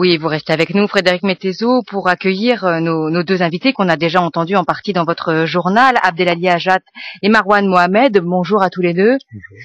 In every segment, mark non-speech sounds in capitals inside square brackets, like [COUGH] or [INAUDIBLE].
Oui, vous restez avec nous, Frédéric Mettezo, pour accueillir euh, nos, deux invités qu'on a déjà entendus en partie dans votre journal, Abdelali Ajat et Marwan Mohamed. Bonjour à tous les deux.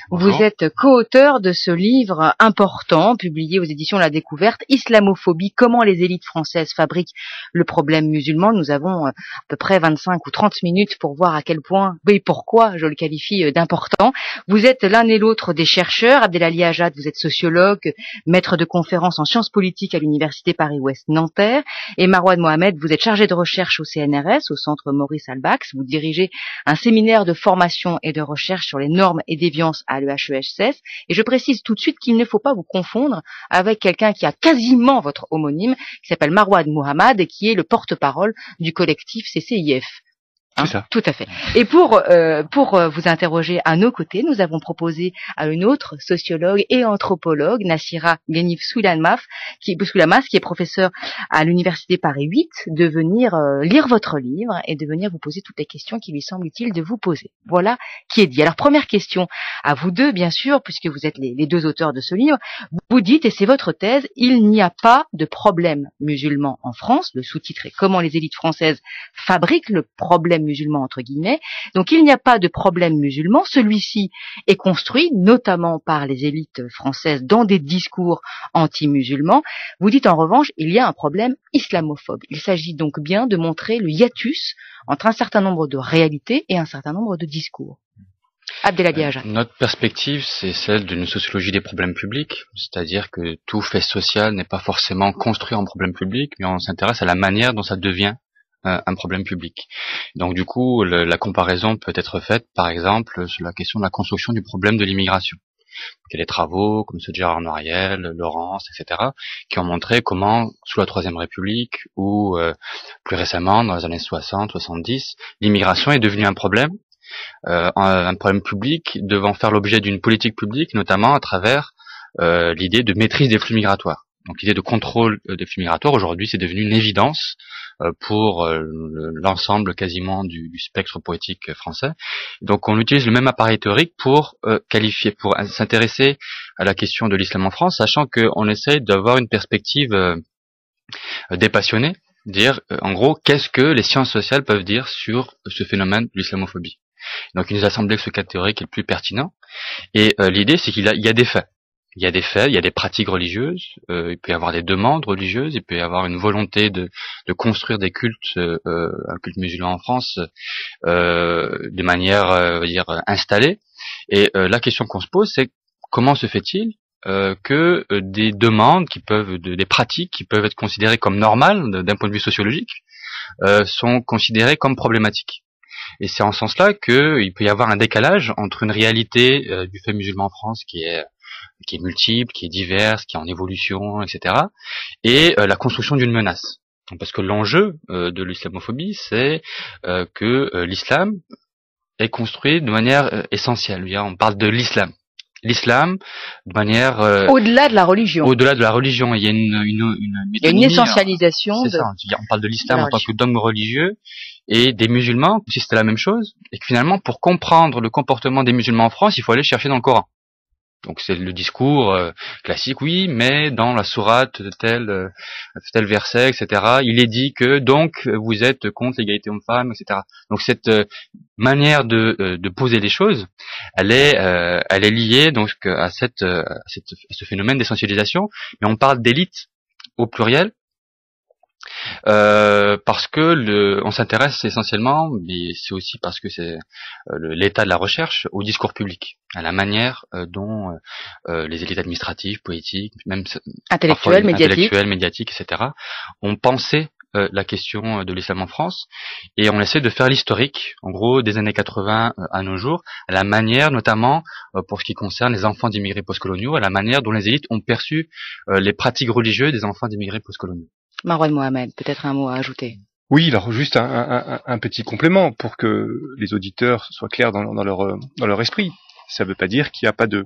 Vous êtes co-auteurs de ce livre important, publié aux éditions La Découverte, Islamophobie, comment les élites françaises fabriquent le problème musulman. Nous avons euh, à peu près 25 ou 30 minutes pour voir à quel point, et pourquoi je le qualifie euh, d'important. Vous êtes l'un et l'autre des chercheurs. Abdelali Ajat, vous êtes sociologue, maître de conférences en sciences politiques à l'université Université Paris-Ouest Nanterre. Et Marouane Mohamed, vous êtes chargé de recherche au CNRS, au centre Maurice Albax. Vous dirigez un séminaire de formation et de recherche sur les normes et déviances à l'EHESS. Et je précise tout de suite qu'il ne faut pas vous confondre avec quelqu'un qui a quasiment votre homonyme, qui s'appelle Marouane Mohamed et qui est le porte-parole du collectif CCIF. Hein, ça. Tout à fait. Et pour euh, pour euh, vous interroger à nos côtés, nous avons proposé à une autre sociologue et anthropologue, Nassira Genif Soulamaf, qui Soulamaf, qui est professeur à l'université Paris 8, de venir euh, lire votre livre et de venir vous poser toutes les questions qui lui semblent utiles de vous poser. Voilà qui est dit. Alors première question à vous deux, bien sûr, puisque vous êtes les, les deux auteurs de ce livre. Vous dites, et c'est votre thèse, il n'y a pas de problème musulman en France. Le sous-titre est Comment les élites françaises fabriquent le problème musulman entre guillemets. Donc il n'y a pas de problème musulman. Celui-ci est construit notamment par les élites françaises dans des discours anti-musulmans. Vous dites en revanche, il y a un problème islamophobe. Il s'agit donc bien de montrer le hiatus entre un certain nombre de réalités et un certain nombre de discours. Euh, notre perspective, c'est celle d'une sociologie des problèmes publics, c'est-à-dire que tout fait social n'est pas forcément construit en problème public, mais on s'intéresse à la manière dont ça devient un problème public. Donc du coup, la comparaison peut être faite, par exemple, sur la question de la construction du problème de l'immigration. Il y a des travaux comme ceux de Gérard Noiriel, Laurence, etc., qui ont montré comment, sous la Troisième République, ou euh, plus récemment, dans les années 60, 70, l'immigration est devenue un problème, euh, un problème public devant faire l'objet d'une politique publique, notamment à travers euh, l'idée de maîtrise des flux migratoires. Donc l'idée de contrôle des flux migratoires, aujourd'hui, c'est devenu une évidence euh, pour euh, l'ensemble quasiment du, spectre poétique français. Donc on utilise le même appareil théorique pour euh, qualifier, pour s'intéresser à la question de l'islam en France, sachant qu'on essaye d'avoir une perspective dépassionnée, dire en gros qu'est-ce que les sciences sociales peuvent dire sur ce phénomène de l'islamophobie. Donc il nous a semblé que ce cas théorique est le plus pertinent. Et l'idée c'est qu'il y a des faits il y a des faits, il y a des pratiques religieuses, euh, il peut y avoir des demandes religieuses, il peut y avoir une volonté de, construire des cultes, euh, un culte musulman en France, euh, de manière, euh, dire, installée. Et euh, la question qu'on se pose, c'est comment se fait-il que des demandes qui peuvent, des pratiques qui peuvent être considérées comme normales d'un point de vue sociologique, sont considérées comme problématiques? Et c'est en ce sens-là qu'il peut y avoir un décalage entre une réalité du fait musulman en France qui est qui est multiple, qui est diverse, qui est en évolution, etc. Et euh, la construction d'une menace. Parce que l'enjeu euh, de l'islamophobie, c'est euh, que l'islam est construit de manière essentielle. On parle de l'islam. L'islam, de manière au-delà de la religion. Au-delà de la religion, il y a une, une, une, il y a une essentialisation. C'est ça. On parle de l'islam en tant que dogme religieux et des musulmans, si c'était la même chose, et que finalement, pour comprendre le comportement des musulmans en France, il faut aller chercher dans le Coran. Donc c'est le discours euh, classique, oui, mais dans la sourate de tel, euh, tel verset, etc., il est dit que donc vous êtes contre l'égalité homme-femme, etc. Donc cette euh, manière de, de, poser les choses, elle est, elle est liée donc à, cette, à, cette, à ce phénomène d'essentialisation, mais on parle d'élite au pluriel, euh, parce que le, on s'intéresse essentiellement, mais c'est aussi parce que c'est euh, l'état de la recherche au discours public, à la manière euh, dont les élites administratives, politiques, même intellectuelles, médiatiques. médiatiques, etc., ont pensé la question de l'islam en France et on essaie de faire l'historique, en gros, des années 80 à nos jours, à la manière notamment pour ce qui concerne les enfants d'immigrés postcoloniaux, à la manière dont les élites ont perçu les pratiques religieuses des enfants d'immigrés postcoloniaux. Marwan Mohamed, peut-être un mot à ajouter? Oui, alors juste un, petit complément pour que les auditeurs soient clairs dans, leur, dans leur esprit. Ça ne veut pas dire qu'il n'y a pas de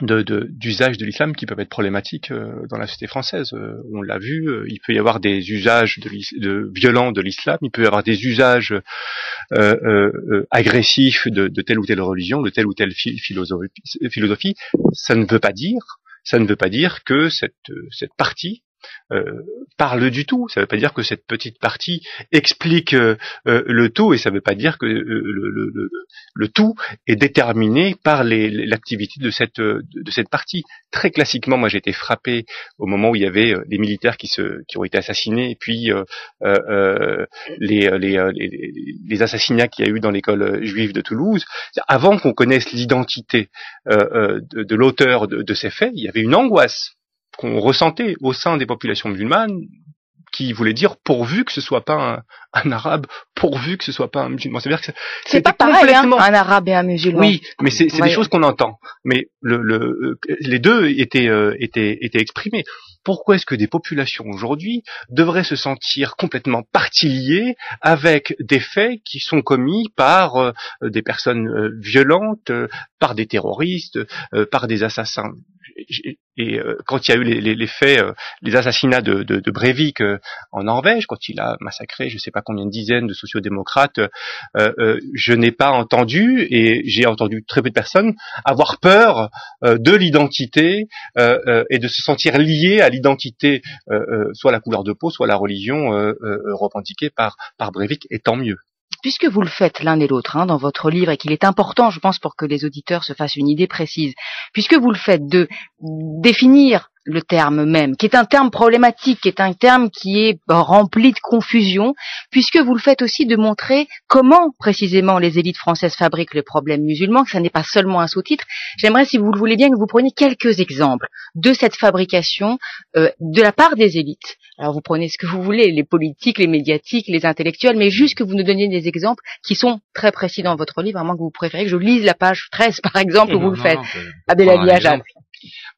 d'usage de, l'islam qui peuvent être problématiques euh, dans la société française. Euh, on l'a vu, euh, il peut y avoir des usages de, violents de l'islam, il peut y avoir des usages agressifs de, telle ou telle religion, de telle ou telle philosophie. Ça ne veut pas dire, ça ne veut pas dire que cette, cette partie parle du tout. Ça ne veut pas dire que cette petite partie explique le tout, et ça ne veut pas dire que le, tout est déterminé par l'activité de cette, de, cette partie. Très classiquement, moi j'ai été frappé au moment où il y avait les militaires qui, ont été assassinés, et puis les, assassinats qu'il y a eu dans l'école juive de Toulouse. Avant qu'on connaisse l'identité de, l'auteur de ces faits, il y avait une angoisse qu'on ressentait au sein des populations musulmanes qui voulait dire pourvu que ce soit pas un, arabe, pourvu que ce soit pas un musulman. C'est-à-dire que c'est pas pareil, hein, un arabe et un musulman. Oui, mais c'est des choses qu'on entend. Mais le, le, les deux étaient, euh, étaient, étaient exprimés. Pourquoi est-ce que des populations aujourd'hui devraient se sentir complètement partiliées avec des faits qui sont commis par euh, des personnes euh, violentes, par des terroristes, par des assassins? Et euh, quand il y a eu les, les, faits, euh, les assassinats de, de, de Breivik euh, en Norvège, quand il a massacré je ne sais pas combien de dizaines de sociodémocrates, je n'ai pas entendu, et j'ai entendu très peu de personnes, avoir peur de l'identité et de se sentir lié à l'identité, soit la couleur de peau, soit la religion revendiquée par, par Breivik, et tant mieux puisque vous le faites l'un et l'autre hein, dans votre livre et qu'il est important, je pense, pour que les auditeurs se fassent une idée précise, puisque vous le faites de définir le terme même, qui est un terme problématique, qui est un terme qui est rempli de confusion, puisque vous le faites aussi de montrer comment précisément les élites françaises fabriquent le problème musulman, que ça n'est pas seulement un sous-titre. J'aimerais, si vous le voulez bien, que vous preniez quelques exemples de cette fabrication euh, de la part des élites alors vous prenez ce que vous voulez, les politiques, les médiatiques, les intellectuels, mais juste que vous nous donniez des exemples qui sont très précis dans votre livre, à moins que vous préférez que je lise la page 13 par exemple où vous le faites. Abdelali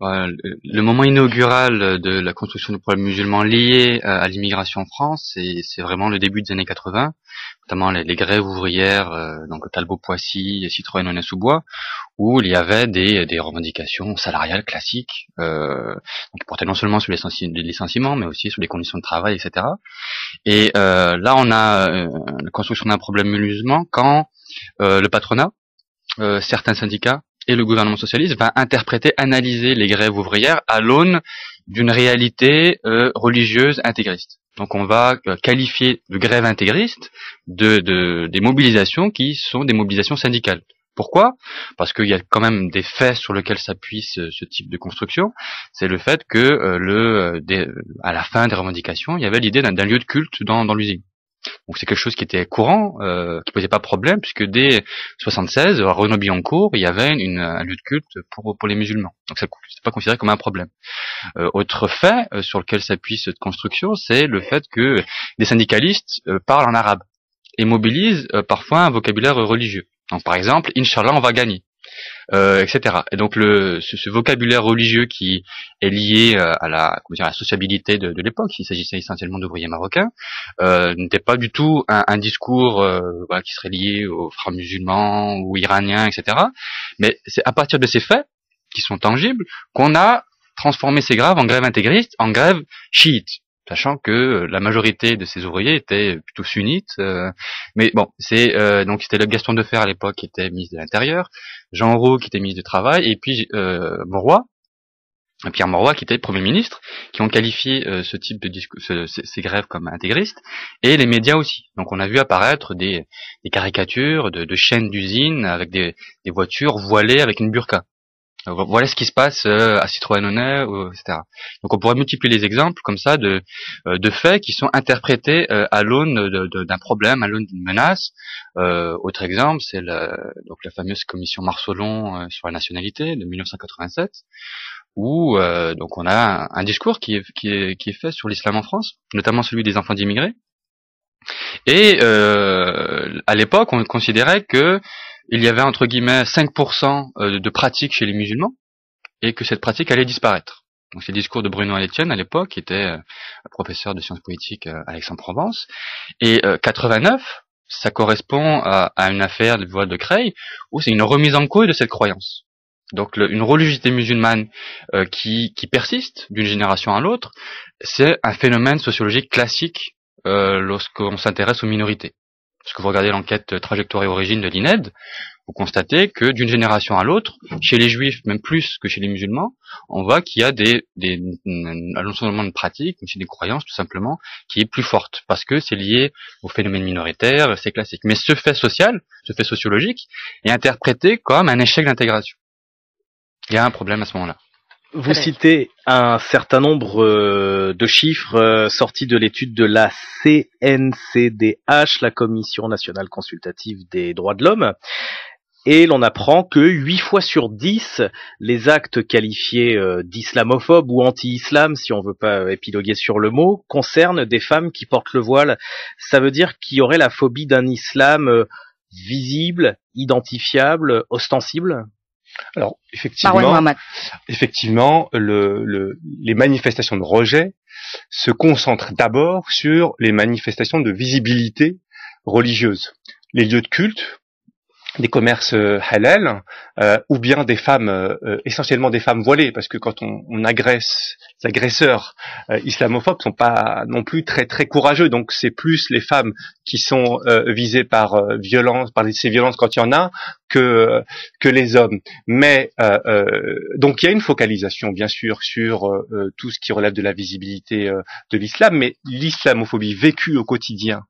le moment inaugural de la construction du problème musulman lié à l'immigration en France, c'est vraiment le début des années 80, notamment les, grèves ouvrières, euh, donc Talbot-Poissy, Citroën honnête sous bois où il y avait des, des revendications salariales classiques, euh, qui portaient non seulement sur les licenciements, mais aussi sur les conditions de travail, etc. Et euh, là, on a euh, la construction d'un problème musulman quand euh, le patronat, euh, certains syndicats et le gouvernement socialiste va interpréter, analyser les grèves ouvrières à l'aune d'une réalité religieuse intégriste. Donc on va qualifier de grève intégriste de, de, des mobilisations qui sont des mobilisations syndicales. Pourquoi? Parce qu'il y a quand même des faits sur lesquels s'appuie ce, type de construction. C'est le fait que euh, euh, à la fin des revendications, il y avait l'idée d'un lieu de culte dans l'usine. Donc c'est quelque chose qui était courant, euh, qui posait pas de problème, puisque dès 76, à Renaud-Billancourt, il y avait une, un lieu de culte pour, pour les musulmans. Donc c'est pas considéré comme un problème. Euh, autre fait euh, sur lequel s'appuie cette construction, c'est le fait que des syndicalistes parlent en arabe et mobilisent parfois un vocabulaire religieux. Donc par exemple, Inch'Allah, on va gagner. Euh, etc. Et donc le, ce, vocabulaire religieux qui est lié euh, à la, comment dire, à la sociabilité de, l'époque, il s'agissait essentiellement d'ouvriers marocains, euh, n'était pas du tout un, discours qui serait lié aux frères musulmans ou iraniens, etc. Mais c'est à partir de ces faits, qui sont tangibles, qu'on a transformé ces grèves en grève intégriste, en grève chiite sachant que euh, la majorité de ces ouvriers étaient plutôt sunnites. Euh, mais bon, c'est euh, donc c'était le Gaston Defer à l'époque qui était ministre de l'Intérieur, Jean Roux qui était ministre du Travail, et puis euh, Pierre Mauroy qui était Premier ministre, qui ont qualifié ce type de discours, ces, grèves comme intégristes, et les médias aussi. Donc on a vu apparaître des, des caricatures de, de chaînes d'usines avec des, des voitures voilées avec une burqa. Voilà ce qui se passe euh, à Citroën Honnête, etc. Donc on pourrait multiplier les exemples comme ça de, euh, de faits qui sont interprétés euh, à l'aune d'un problème, à l'aune d'une menace. autre exemple, c'est la, donc la fameuse commission Marcelon sur la nationalité de 1987, où donc on a un, discours qui est, qui, est, qui est fait sur l'islam en France, notamment celui des enfants d'immigrés. Et à l'époque, on considérait que il y avait entre guillemets 5% euh, de pratique chez les musulmans et que cette pratique allait disparaître. Donc c'est le discours de Bruno Alétienne à l'époque, qui était euh, professeur de sciences politiques euh, à Aix-en-Provence. Et 89, ça correspond à, une affaire de voile de Creil, où c'est une remise en cause de cette croyance. Donc une religiosité musulmane qui, qui persiste d'une génération à l'autre, c'est un phénomène sociologique classique lorsqu'on s'intéresse aux minorités. Parce que vous regardez l'enquête trajectoire et origine de l'INED, vous constatez que d'une génération à l'autre, chez les juifs, même plus que chez les musulmans, on voit qu'il y a des, des de pratiques, mais des croyances tout simplement, qui est plus forte, parce que c'est lié au phénomène minoritaire, c'est classique. Mais ce fait social, ce fait sociologique, est interprété comme un échec d'intégration. Il y a un problème à ce moment-là. Vous citez un certain nombre euh, de chiffres euh, sortis de l'étude de la CNCDH, la Commission nationale consultative des droits de l'homme. Et l'on apprend que 8 fois sur 10, les actes qualifiés euh, d'islamophobes ou anti-islam, si on veut pas épiloguer sur le mot, concernent des femmes qui portent le voile. Ça veut dire qu'il y aurait la phobie d'un islam visible, identifiable, ostensible? Alors effectivement, effectivement, le, les manifestations de rejet se concentrent d'abord sur les manifestations de visibilité religieuse. Les lieux de culte, des commerces euh, halal euh, ou bien des femmes euh, essentiellement des femmes voilées parce que quand on, on agresse les agresseurs islamophobes sont pas non plus très très courageux. Donc c'est plus les femmes qui sont visées par violence par ces violences quand il y en a que que les hommes. Mais donc il y a une focalisation bien sûr sur tout ce qui relève de la visibilité de l'islam mais l'islamophobie vécue au quotidien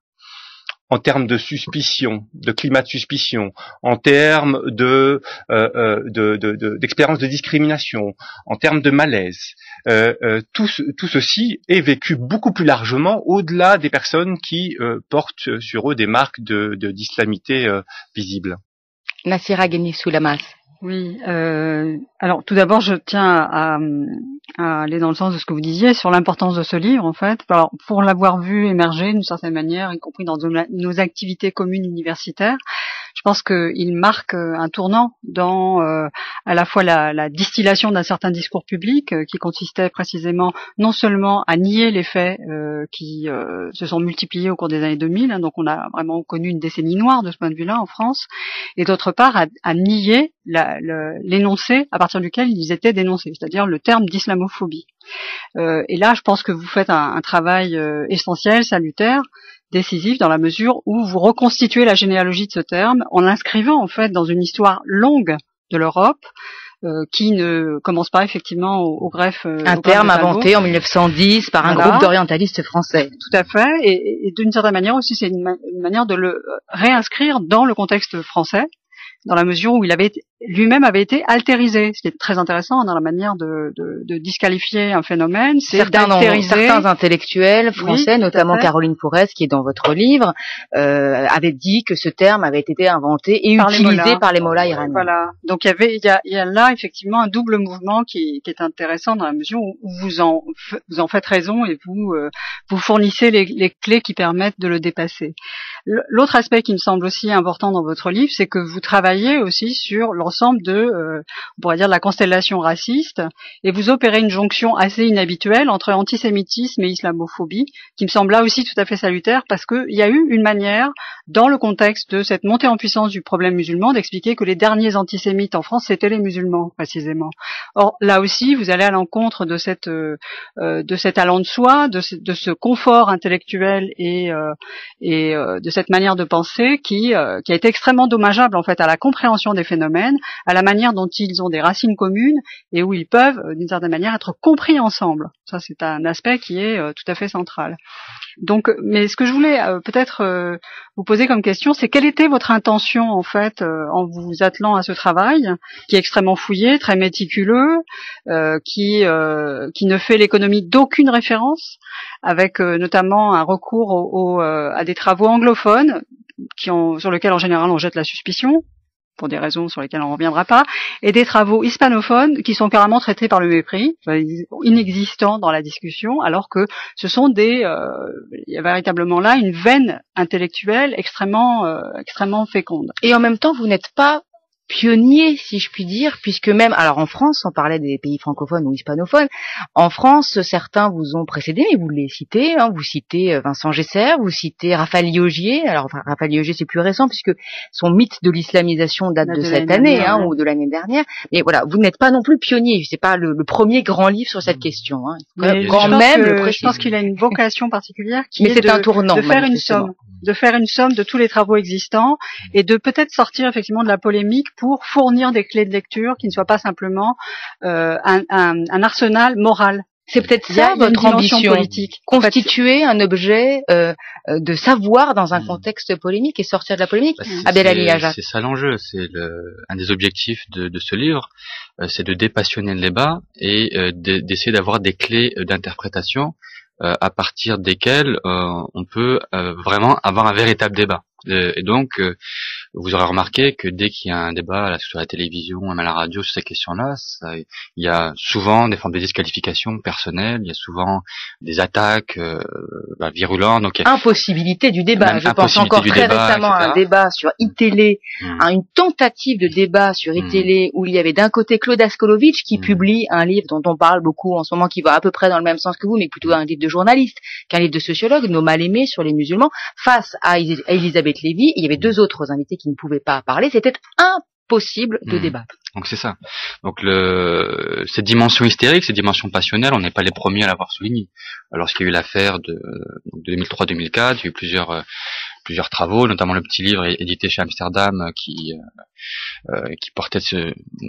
en termes de suspicion, de climat de suspicion, en termes euh, euh, d'expérience de, discrimination, en termes de malaise. Euh, tout, ceci est vécu beaucoup plus largement au-delà des personnes qui portent sur eux des marques de d'islamité visibles. Nassira Soulamas. Oui. Euh, alors tout d'abord, je tiens à, aller dans le sens de ce que vous disiez sur l'importance de ce livre, en fait. Alors pour l'avoir vu émerger d'une certaine manière, y compris dans nos activités communes universitaires, pense qu'il marque euh, un tournant dans euh, à la fois la, la distillation d'un certain discours public euh, qui consistait précisément non seulement à nier les faits qui se sont multipliés au cours des années 2000, hein, donc on a vraiment connu une décennie noire de ce point de vue-là en France, et d'autre part à, à nier l'énoncé à partir duquel ils étaient dénoncés, c'est-à-dire le terme d'islamophobie. Euh, et là, je pense que vous faites un, un travail essentiel, salutaire, décisif dans la mesure où vous reconstituez la généalogie de ce terme en l'inscrivant en fait dans une histoire longue de l'Europe euh, qui ne commence pas effectivement au, greffe. Euh, un terme inventé en 1910 par un groupe d'orientalistes français. Tout à fait, et, d'une certaine manière aussi c'est une, manière de le réinscrire dans le contexte français, dans la mesure où il avait lui-même avait été altérisé, ce qui est très intéressant dans la manière de, de, de disqualifier un phénomène, c'est d'altériser. Certains intellectuels français, notamment Caroline Pourès, qui est dans votre livre, euh, avait dit que ce terme avait été inventé et utilisé par les mollahs iraniens. Voilà. Donc il y avait, il y a, il y a là effectivement un double mouvement qui, qui, est intéressant dans la mesure où vous en, vous en faites raison et vous, euh, vous fournissez les, les clés qui permettent de le dépasser. L'autre aspect qui me semble aussi important dans votre livre, c'est que vous travaillez aussi sur l'ensemble de, euh, on pourrait dire, de la constellation raciste, et vous opérez une jonction assez inhabituelle entre antisémitisme et islamophobie, qui me semble là aussi tout à fait salutaire, parce qu'il y a eu une manière, dans le contexte de cette montée en puissance du problème musulman, d'expliquer que les derniers antisémites en France, c'était les musulmans, précisément. Or, là aussi, vous allez à l'encontre de cette, euh, euh, de cet allant de soi, de ce, de ce confort intellectuel et, et de cette manière de penser qui, euh, qui a été extrêmement dommageable en fait à la compréhension des phénomènes, à la manière dont ils ont des racines communes et où ils peuvent euh, d'une certaine manière être compris ensemble. Ça c'est un aspect qui est euh, tout à fait central. Donc, mais ce que je voulais peut-être vous poser comme question, c'est quelle était votre intention en fait en vous attelant à ce travail, qui est extrêmement fouillé, très méticuleux, qui qui ne fait l'économie d'aucune référence, avec notamment un recours à des travaux anglophones sur lesquels en général on jette la suspicion, pour des raisons sur lesquelles on ne reviendra pas, et des travaux hispanophones qui sont carrément traités par le mépris, inexistants dans la discussion, alors que ce sont des, euh, il y a véritablement là une veine intellectuelle extrêmement, euh, extrêmement féconde. Et en même temps, vous n'êtes pas pionnier, si je puis dire, puisque même, alors en France, on parlait des pays francophones ou hispanophones, en France, certains vous ont précédé, mais vous les citez, hein, vous citez euh, Vincent Gesser, vous citez Raphaël Liogier, alors enfin, Raphaël Liogier c'est plus récent, puisque son mythe de l'islamisation date de, cette année, hein, ou de l'année dernière, mais voilà, vous n'êtes pas non plus pionnier, c'est pas le, premier grand livre sur cette mm. question, hein. quand même je pense qu'il a une vocation particulière qui est de, un tournant, de faire une somme de faire une somme de tous les travaux existants et de peut-être sortir effectivement de la polémique pour fournir des clés de lecture qui ne soient pas simplement euh, un, un, un arsenal moral c'est peut-être ça votre ambition politique. Constituer un objet euh, euh, de savoir dans un hmm. contexte polémique et sortir de la polémique. Bah, c'est ça l'enjeu. C'est un des objectifs de, de ce livre, euh, c'est de dépassionner le débat et euh, d'essayer d'avoir des clés d'interprétation à partir desquelles on peut vraiment avoir un véritable débat. et donc, vous aurez remarqué que dès qu'il y a un débat sur la télévision, même à la radio sur ces questions-là, il y a souvent des formes de disqualification personnelle, il y a souvent des attaques euh, bah, virulentes. Donc impossibilité du débat. Je pense encore très récemment à un débat sur iTélé, hmm. à une tentative de débat sur iTélé où il y avait d'un côté Claude Askolovitch qui hmm. publie un livre dont on parle beaucoup en ce moment, qui va à peu près dans le même sens que vous, mais plutôt un livre de journaliste qu'un livre de sociologue, Nos mal-aimés sur les musulmans, face à Elisabeth Lévy. Il y avait deux autres invités qui ne pouvaient pas parler, c'était impossible de hmm. débattre. Donc c'est ça. Donc le, cette dimension hystérique, cette dimension passionnelle, on n'est pas les premiers à l'avoir souligné. Lorsqu'il y a eu l'affaire de, 2003-2004, il y a eu plusieurs euh, plusieurs travaux, notamment le petit livre édité chez Amsterdam euh, qui euh, qui portait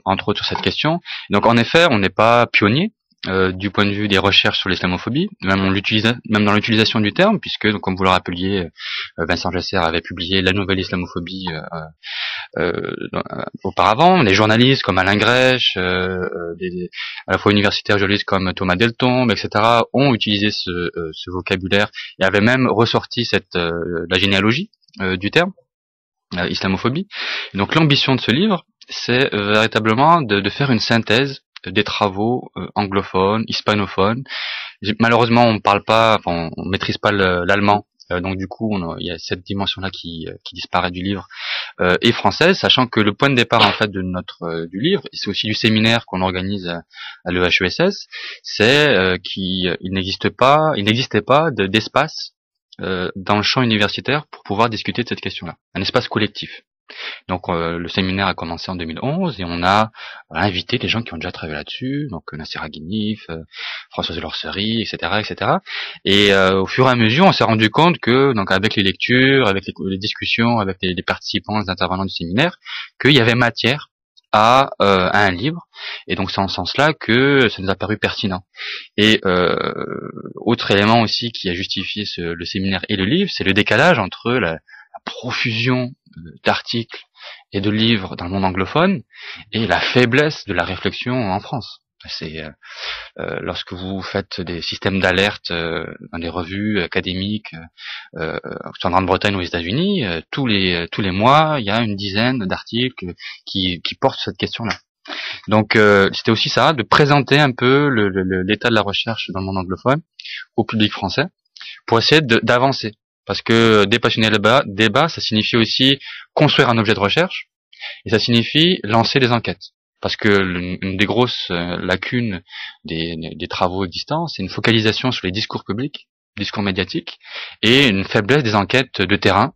entre autres sur cette question. Donc en effet, on n'est pas pionnier, euh, du point de vue des recherches sur l'islamophobie, même, dans l'utilisation du terme, puisque, donc, comme vous le rappeliez, euh, Vincent Jasser avait publié La Nouvelle Islamophobie euh, auparavant. Les journalistes comme Alain Grèche, à la fois universitaires journalistes comme Thomas Deltombe, etc., ont utilisé ce, ce, vocabulaire et avaient même ressorti cette, la généalogie du terme. islamophobie. donc l'ambition de ce livre, c'est véritablement de, de, faire une synthèse des travaux euh, anglophones, hispanophones. Malheureusement, on parle pas, on, on maîtrise pas l'allemand. Euh, donc du coup, il y a cette dimension-là qui, euh, qui, disparaît du livre et française, sachant que le point de départ en fait de notre du livre, et c'est aussi du séminaire qu'on organise à, à l'EHESS, c'est qu'il n'existe pas, il n'existait pas d'espace dans le champ universitaire pour pouvoir discuter de cette question-là, un espace collectif. Donc euh, le séminaire a commencé en 2011 et on a invité des gens qui ont déjà travaillé là-dessus, donc euh, Nasser Aguinif, euh, Françoise Lorserie, etc., etc. Et au fur et à mesure, on s'est rendu compte que, donc avec les lectures, avec les, discussions, avec les, participants, les intervenants du séminaire, qu'il y avait matière à, un livre. Et donc c'est en ce sens-là que ça nous a paru pertinent. Et autre élément aussi qui a justifié le séminaire et le livre, c'est le décalage entre la profusion d'articles et de livres dans le monde anglophone et la faiblesse de la réflexion en France. C'est euh, euh lorsque vous faites des systèmes d'alerte euh, dans des revues académiques, euh, en Grande-Bretagne ou aux États-Unis, tous les tous les mois, il y a une dizaine d'articles qui, qui portent cette question-là. Donc c'était aussi ça, de présenter un peu l'état de la recherche dans le monde anglophone au public français, pour essayer d'avancer. Parce que dépassionner le débat, ça signifie aussi construire un objet de recherche, et ça signifie lancer des enquêtes. Parce que une des grosses euh, lacunes des, des travaux existants, c'est une focalisation sur les discours publics, discours médiatiques, et une faiblesse des enquêtes de terrain,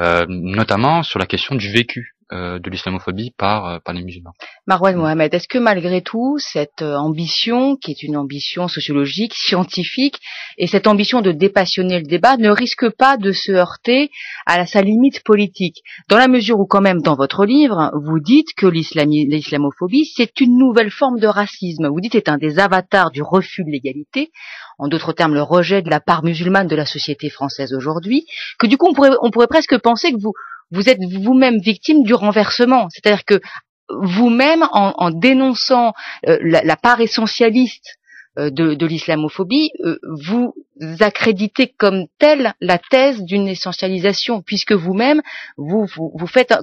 euh, notamment sur la question du vécu euh, de l'islamophobie par, euh, par les musulmans. Marwan Mohamed, est-ce que malgré tout, cette euh, ambition, qui est une ambition sociologique, [LAUGHS] scientifique, et cette ambition de dépassionner le débat ne risque pas de se heurter à sa limite politique? Dans la mesure où quand même dans votre livre, vous dites que l'islamophobie, c'est une nouvelle forme de racisme. Vous dites c'est un des avatars du refus de l'égalité, en d'autres termes le rejet de la part musulmane de la société française aujourd'hui, que du coup on pourrait, on pourrait presque penser que vous, vous êtes vous-même victime du renversement. C'est-à-dire que vous-même, en, dénonçant euh, la, part essentialiste euh, de, l'islamophobie, euh, vous accréditez comme telle la thèse d'une essentialisation, puisque vous-même, vous, vous, faites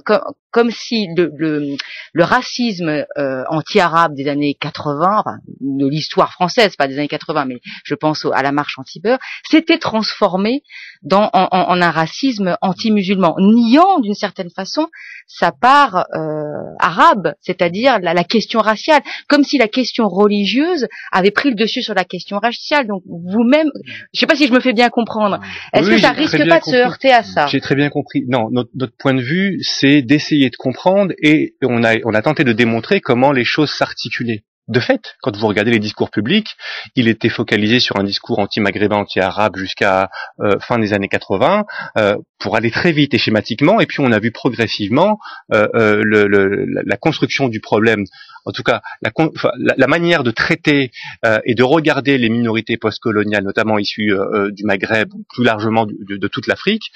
comme, si le, le, racisme anti-arabe des années 80, enfin, de l'histoire française, pas des années 80, mais je pense à la marche anti-beurre, s'était transformé dans, en, un racisme anti-musulman, niant d'une certaine façon sa part euh, arabe, c'est-à-dire la, question raciale, comme si la question religieuse avait pris le dessus sur la question raciale. Donc vous-même, je ne sais pas si je me fais bien comprendre. Est-ce que ça risque pas de se heurter à ça J'ai très bien compris. Non, notre, notre point de vue, c'est d'essayer de comprendre et on a, on a tenté de démontrer comment les choses s'articulaient de fait, quand vous regardez les discours publics, il était focalisé sur un discours anti-maghrébin, anti-arabe jusqu'à euh, fin des années 80, euh, pour aller très vite et schématiquement, et puis on a vu progressivement euh, le, la construction du problème, en tout cas la, manière de traiter et de regarder les minorités postcoloniales, notamment issues du Maghreb, plus largement de, de toute l'Afrique,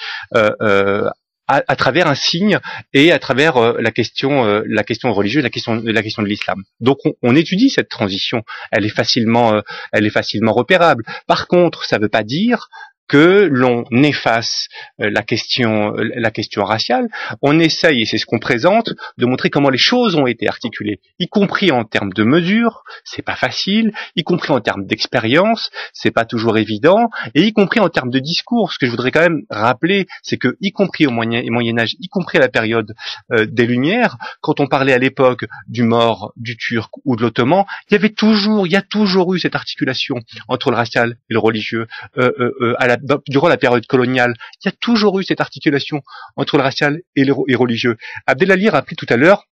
à, travers un signe et à travers euh, la question euh, la question religieuse la question la question de l'islam. Donc on, étudie cette transition. Elle est facilement euh, elle est facilement repérable. Par contre ça ne veut pas dire que l'on efface euh, la question, euh, la question raciale, on essaye, et c'est ce qu'on présente, de montrer comment les choses ont été articulées, y compris en termes de mesures, c'est pas facile, y compris en termes d'expérience, c'est pas toujours évident, et y compris en termes de discours. Ce que je voudrais quand même rappeler, c'est que, y compris au Moyen, Âge, y compris à la période euh, des Lumières, quand on parlait à l'époque du mort, du turc ou de l'ottoman, il y avait toujours, il y a toujours eu cette articulation entre le racial et le religieux à la durant la période coloniale, il y a toujours eu cette articulation entre le racial et le religieux. Abdelali rappelait tout à l'heure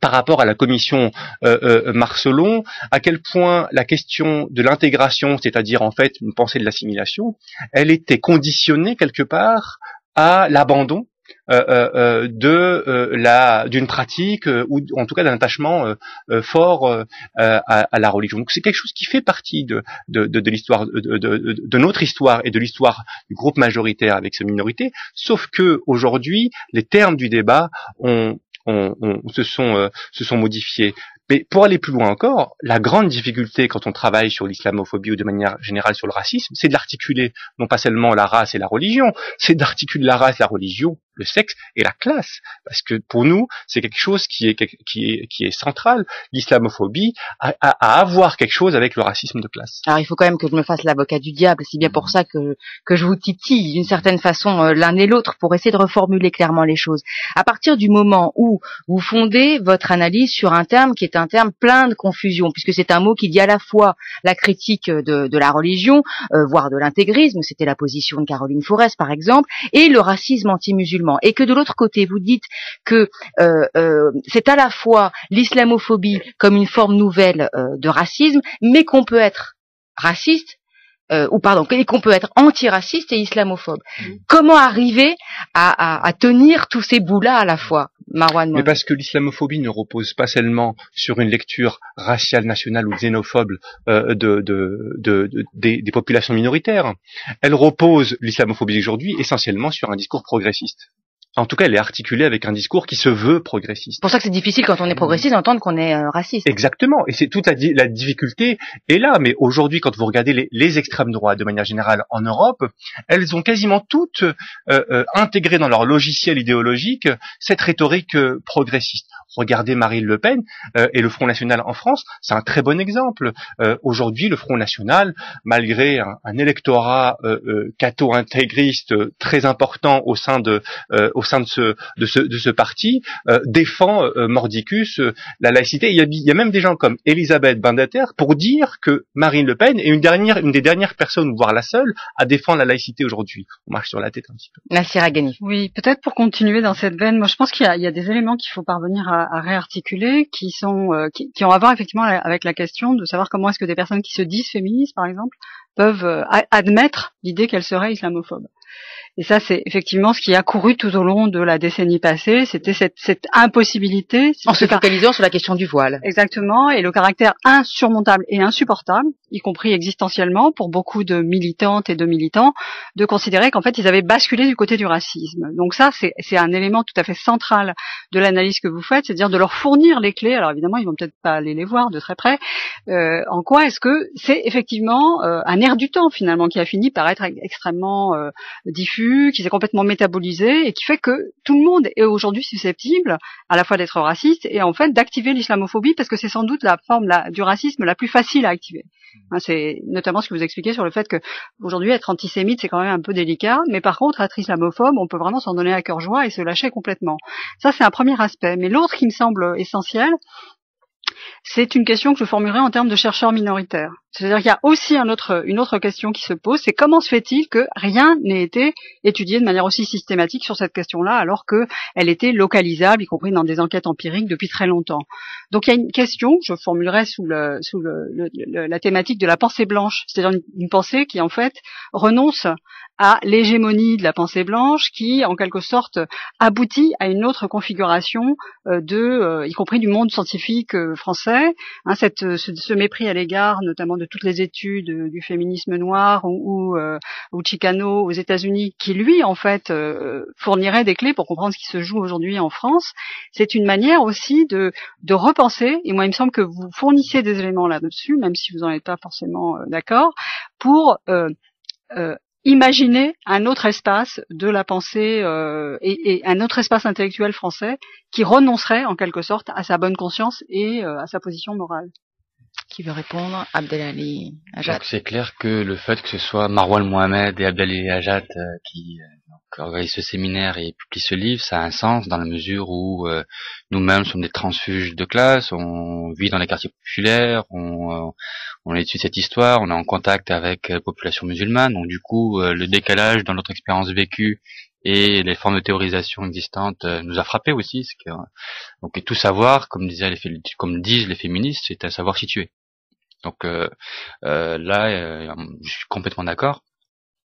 par rapport à la commission euh, euh, Marcelon, à quel point la question de l'intégration, c'est-à-dire en fait une pensée de l'assimilation, elle était conditionnée quelque part à l'abandon de la d'une pratique ou en tout cas d'un attachement fort à, la religion. Donc c'est quelque chose qui fait partie de de, de, l'histoire de, de, notre histoire et de l'histoire du groupe majoritaire avec sa minorité. Sauf que aujourd'hui, les termes du débat ont, ont, se sont se sont modifiés. Mais pour aller plus loin encore, la grande difficulté quand on travaille sur l'islamophobie ou de manière générale sur le racisme, c'est d'articuler non pas seulement la race et la religion, c'est d'articuler la race, la religion le sexe et la classe. Parce que pour nous, c'est quelque chose qui est, qui est, qui est central. L'islamophobie a, à avoir quelque chose avec le racisme de classe. Alors il faut quand même que je me fasse l'avocat du diable. C'est bien pour ça que, que je vous titille d'une certaine façon euh, l'un et l'autre pour essayer de reformuler clairement les choses. À partir du moment où vous fondez votre analyse sur un terme qui est un terme plein de confusion, puisque c'est un mot qui dit à la fois la critique de, de la religion, euh, voire de l'intégrisme, c'était la position de Caroline Forest par exemple, et le racisme anti-musulman et que de l'autre côté vous dites que euh, euh, c'est à la fois l'islamophobie comme une forme nouvelle euh, de racisme, mais qu'on peut être raciste ou pardon, qu'on peut être antiraciste et islamophobe. Mmh. Comment arriver à, à, tenir tous ces bouts-là à la fois, Marwan Mais parce que l'islamophobie ne repose pas seulement sur une lecture raciale, nationale ou xénophobe de, de, de, des, des, populations minoritaires. Elle repose, l'islamophobie aujourd'hui, essentiellement sur un discours progressiste en tout cas, elle est articulée avec un discours qui se veut progressiste. C'est pour ça que c'est difficile quand on est progressiste d'entendre qu'on est euh, raciste. Exactement, et c'est toute la, la, difficulté est là. Mais aujourd'hui, quand vous regardez les, les, extrêmes droits de manière générale en Europe, elles ont quasiment toutes euh, euh, intégré dans leur logiciel idéologique cette rhétorique euh, progressiste. Regardez Marine Le Pen et le Front National en France, c'est un très bon exemple. Aujourd'hui, le Front National, malgré un, un électorat catho-intégriste très important au sein de au sein de ce de ce, de ce parti, défend mordicus la laïcité. Il y, a, il y, a, même des gens comme Elisabeth Bandater pour dire que Marine Le Pen est une dernière une des dernières personnes, voire la seule, à défendre la laïcité aujourd'hui. On marche sur la tête un petit peu. Merci Ragani. Oui, peut-être pour continuer dans cette veine, moi je pense qu'il y, y a, des éléments qu'il faut parvenir à à, réarticuler, qui sont euh, qui, qui, ont à voir effectivement avec la question de savoir comment est-ce que des personnes qui se disent féministes, par exemple, peuvent euh, admettre l'idée qu'elles seraient islamophobes. Et ça, c'est effectivement ce qui a couru tout au long de la décennie passée. C'était cette, cette, impossibilité. En se focalisant sur la question du voile. Exactement. Et le caractère insurmontable et insupportable, y compris existentiellement, pour beaucoup de militantes et de militants, de considérer qu'en fait, ils avaient basculé du côté du racisme. Donc ça, c'est un élément tout à fait central de l'analyse que vous faites, c'est-à-dire de leur fournir les clés. Alors évidemment, ils vont peut-être pas aller les voir de très près. Euh, en quoi est-ce que c'est effectivement euh, un air du temps finalement qui a fini par être extrêmement euh, diffus qui s'est complètement métabolisé et qui fait que tout le monde est aujourd'hui susceptible à la fois d'être raciste et en fait d'activer l'islamophobie parce que c'est sans doute la forme du racisme la plus facile à activer. Hein, c'est notamment ce que vous expliquez sur le fait que aujourd'hui être antisémite c'est quand même un peu délicat, mais par contre être islamophobe on peut vraiment s'en donner à cœur joie et se lâcher complètement. Ça c'est un premier aspect. Mais l'autre qui me semble essentiel, c'est une question que je formulerai en termes de chercheurs minoritaires. C'est-à-dire qu'il y a aussi un autre, une autre question qui se pose, c'est comment se fait-il que rien n'ait été étudié de manière aussi systématique sur cette question-là, alors qu'elle était localisable, y compris dans des enquêtes empiriques depuis très longtemps? Donc il y a une question, je formulerai sous, le, sous le, la thématique de la pensée blanche, c'est-à-dire une, pensée qui en fait renonce à l'hégémonie de la pensée blanche qui, en quelque sorte, aboutit à une autre configuration euh, de, euh, y compris du monde scientifique euh, français, hein, cette, ce, mépris à l'égard, notamment de toutes les études du féminisme noir ou, ou, Chicano aux États-Unis, qui lui, en fait, fournirait des clés pour comprendre ce qui se joue aujourd'hui en France. C'est une manière aussi de, repenser, et moi, il me semble que vous fournissez des éléments là-dessus, même si vous n'en êtes pas forcément d'accord, pour euh, imaginer un autre espace de la pensée euh, et, un autre espace intellectuel français qui renoncerait en quelque sorte à sa bonne conscience et euh, à sa position morale. Qui veut répondre Abdelali Ajat. C'est clair que le fait que ce soit Marwan Mohamed et Abdelali Ajat euh, qui organise ce séminaire et publie ce livre, ça a un sens dans la mesure où nous-mêmes sommes des transfuges de classe, on vit dans les quartiers populaires, on, on étudie cette histoire, on est en contact avec la population musulmane, donc du coup euh, le décalage dans notre expérience vécue et les formes de théorisation existantes euh, nous a frappé aussi. Donc tout savoir, comme disaient les, comme disent les féministes, c'est un savoir situé. Donc euh, là, je suis complètement d'accord.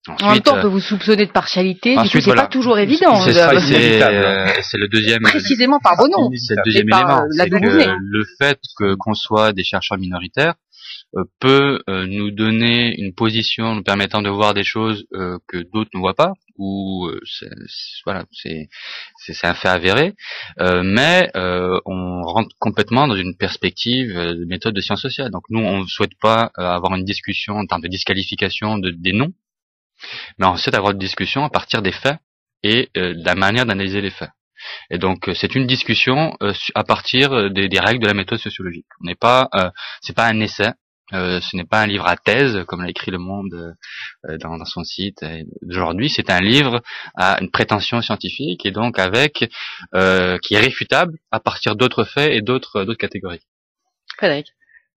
en même temps, on peut vous soupçonner de partialité, ensuite, c'est pas toujours évident. C'est le deuxième. Précisément par vos noms. C'est le deuxième élément. le fait que qu'on soit des chercheurs minoritaires, euh, peut euh, nous donner une position nous permettant de voir des choses euh, que d'autres ne voient pas ou voilà c'est un fait avéré. Mais on rentre complètement dans une perspective de méthode de sciences sociales. Donc nous on ne souhaite pas avoir une discussion en termes de disqualification de, des noms mais on souhaite avoir une discussion à partir des faits et de la manière d'analyser les faits. Et donc c'est une discussion à partir des, des, règles de la méthode sociologique. On n'est pas, c'est pas un essai, euh, ce n'est pas un livre à thèse, comme l'a écrit Le Monde euh, dans, son site d'aujourd'hui. C'est un livre à une prétention scientifique et donc avec euh, qui est réfutable à partir d'autres faits et d'autres d'autres catégories. Frédéric.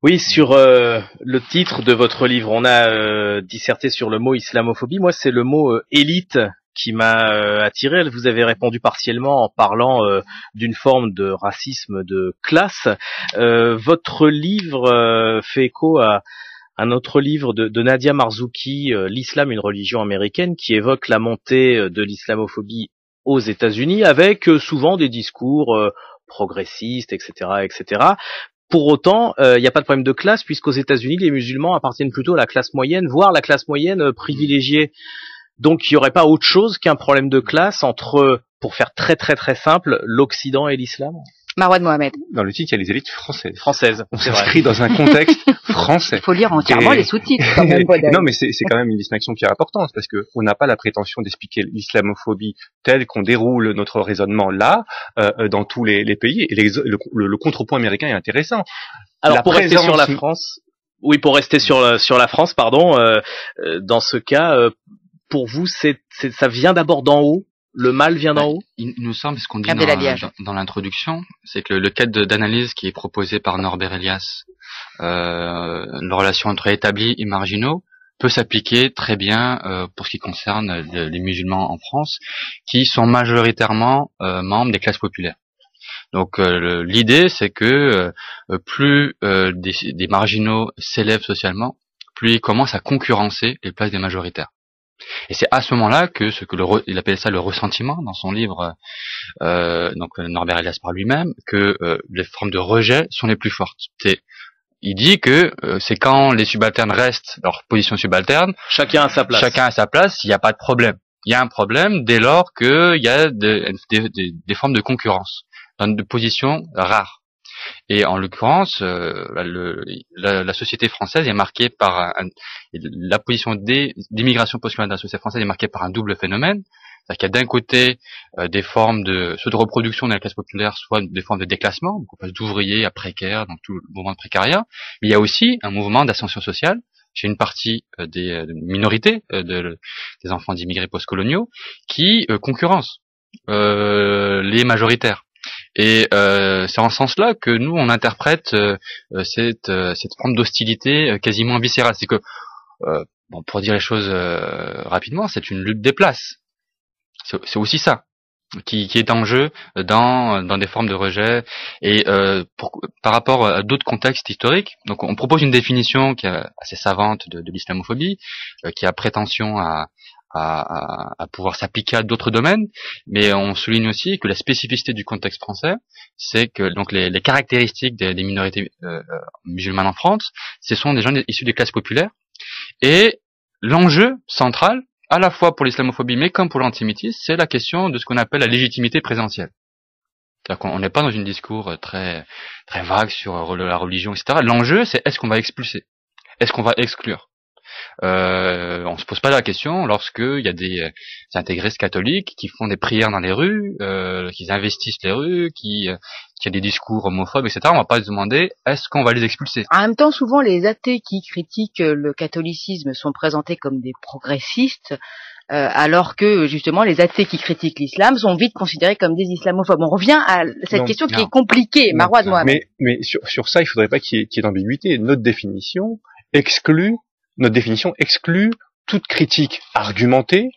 Oui, sur le titre de votre livre, on a disserté sur le mot islamophobie. Moi, c'est le mot élite qui m'a euh, attiré. Vous avez répondu partiellement en parlant euh, d'une forme de racisme de classe. Euh, votre livre fait écho à un autre livre de, Nadia Marzouki, L'islam, une religion américaine, qui évoque la montée de l'islamophobie aux États-Unis, avec souvent des discours progressistes, etc., etc. Pour autant, il n'y a pas de problème de classe, puisqu'aux États-Unis, les musulmans appartiennent plutôt à la classe moyenne, voire la classe moyenne privilégiée. Donc il n'y aurait pas autre chose qu'un problème de classe entre, pour faire très très très simple, l'Occident et l'islam? Marwan Mohamed. Dans le titre, il y a les élites françaises. Françaises. On s'inscrit dans un contexte [LAUGHS] français. Il faut lire entièrement les sous-titres. [LAUGHS] non, mais c'est quand même une distinction qui est importante parce que on n'a pas la prétention d'expliquer l'islamophobie telle qu'on déroule notre raisonnement là euh, euh dans tous les, les pays. Et le, le, contrepoint américain est intéressant. Alors pour rester sur la France, oui, pour rester sur sur la France, pardon. Euh, euh dans ce cas, euh, pour vous, c'est, ça vient d'abord d'en haut le mal vient d'en haut? Il nous semble, ce qu'on dit dans, dans, l'introduction, c'est que le, cadre d'analyse qui est proposé par Norbert Elias, euh, la relation entre établis et marginaux, peut s'appliquer très bien euh, pour ce qui concerne les musulmans en France, qui sont majoritairement euh, membres des classes populaires. Donc euh, l'idée, c'est que euh, plus des, des marginaux s'élèvent socialement, plus ils commencent à concurrencer les places des majoritaires. Et c'est à ce moment-là que ce que le il appelle ça le ressentiment dans son livre, euh, donc Norbert Elias par lui-même, que euh, les formes de rejet sont les plus fortes. C'est il dit que euh, c'est quand les subalternes restent leur position subalterne, chacun à sa place. Chacun à sa place, il n'y a pas de problème. Il y a un problème dès lors qu'il y a des, des, formes de concurrence dans de positions rares. Et en l'occurrence, euh, la, la, société française est marquée par un, la position d'immigration postcoloniale de la société française est marquée par un double phénomène. C'est-à-dire qu'il y a d'un côté euh, des formes de soit de reproduction de la classe populaire, soit des formes de déclassement, donc on passe d'ouvriers à précaires, donc tout le mouvement de précariat. Mais il y a aussi un mouvement d'ascension sociale chez une partie euh, des, minorités de, des enfants d'immigrés postcoloniaux qui concurrencent les majoritaires. Et euh, c'est en ce sens-là que nous, on interprète euh, euh, cette, cette forme d'hostilité quasiment viscérale. C'est que, bon, pour dire les choses rapidement, c'est une lutte des places. C'est aussi ça qui, qui, est en jeu dans, dans des formes de rejet et pour, par rapport à d'autres contextes historiques. Donc, on propose une définition qui est assez savante de, de l'islamophobie, qui a prétention à, à, à, pouvoir s'appliquer à d'autres domaines, mais on souligne aussi que la spécificité du contexte français, c'est que donc les, les caractéristiques des, des minorités euh, euh musulmanes en France, ce sont des gens issus des classes populaires, et l'enjeu central, à la fois pour l'islamophobie, mais comme pour l'antisémitisme, c'est la question de ce qu'on appelle la légitimité présentielle. C'est-à-dire qu'on n'est pas dans un discours très très vague sur la religion, etc. L'enjeu, c'est est-ce qu'on va expulser, est-ce qu'on va exclure? Euh, on se pose pas la question lorsqu'il y a des, euh, des, intégristes catholiques qui font des prières dans les rues, euh, qui investissent les rues, qui, euh, qui a des discours homophobes, etc. On va pas se demander est-ce qu'on va les expulser? En même temps, souvent les athées qui critiquent le catholicisme sont présentés comme des progressistes. Euh, alors que justement les athées qui critiquent l'islam sont vite considérés comme des islamophobes. On revient à cette question qui est compliquée, Marois de Mais, mais sur, sur ça, il faudrait pas qu'il y ait d'ambiguïté. Notre définition exclut notre définition exclut toute critique argumentée,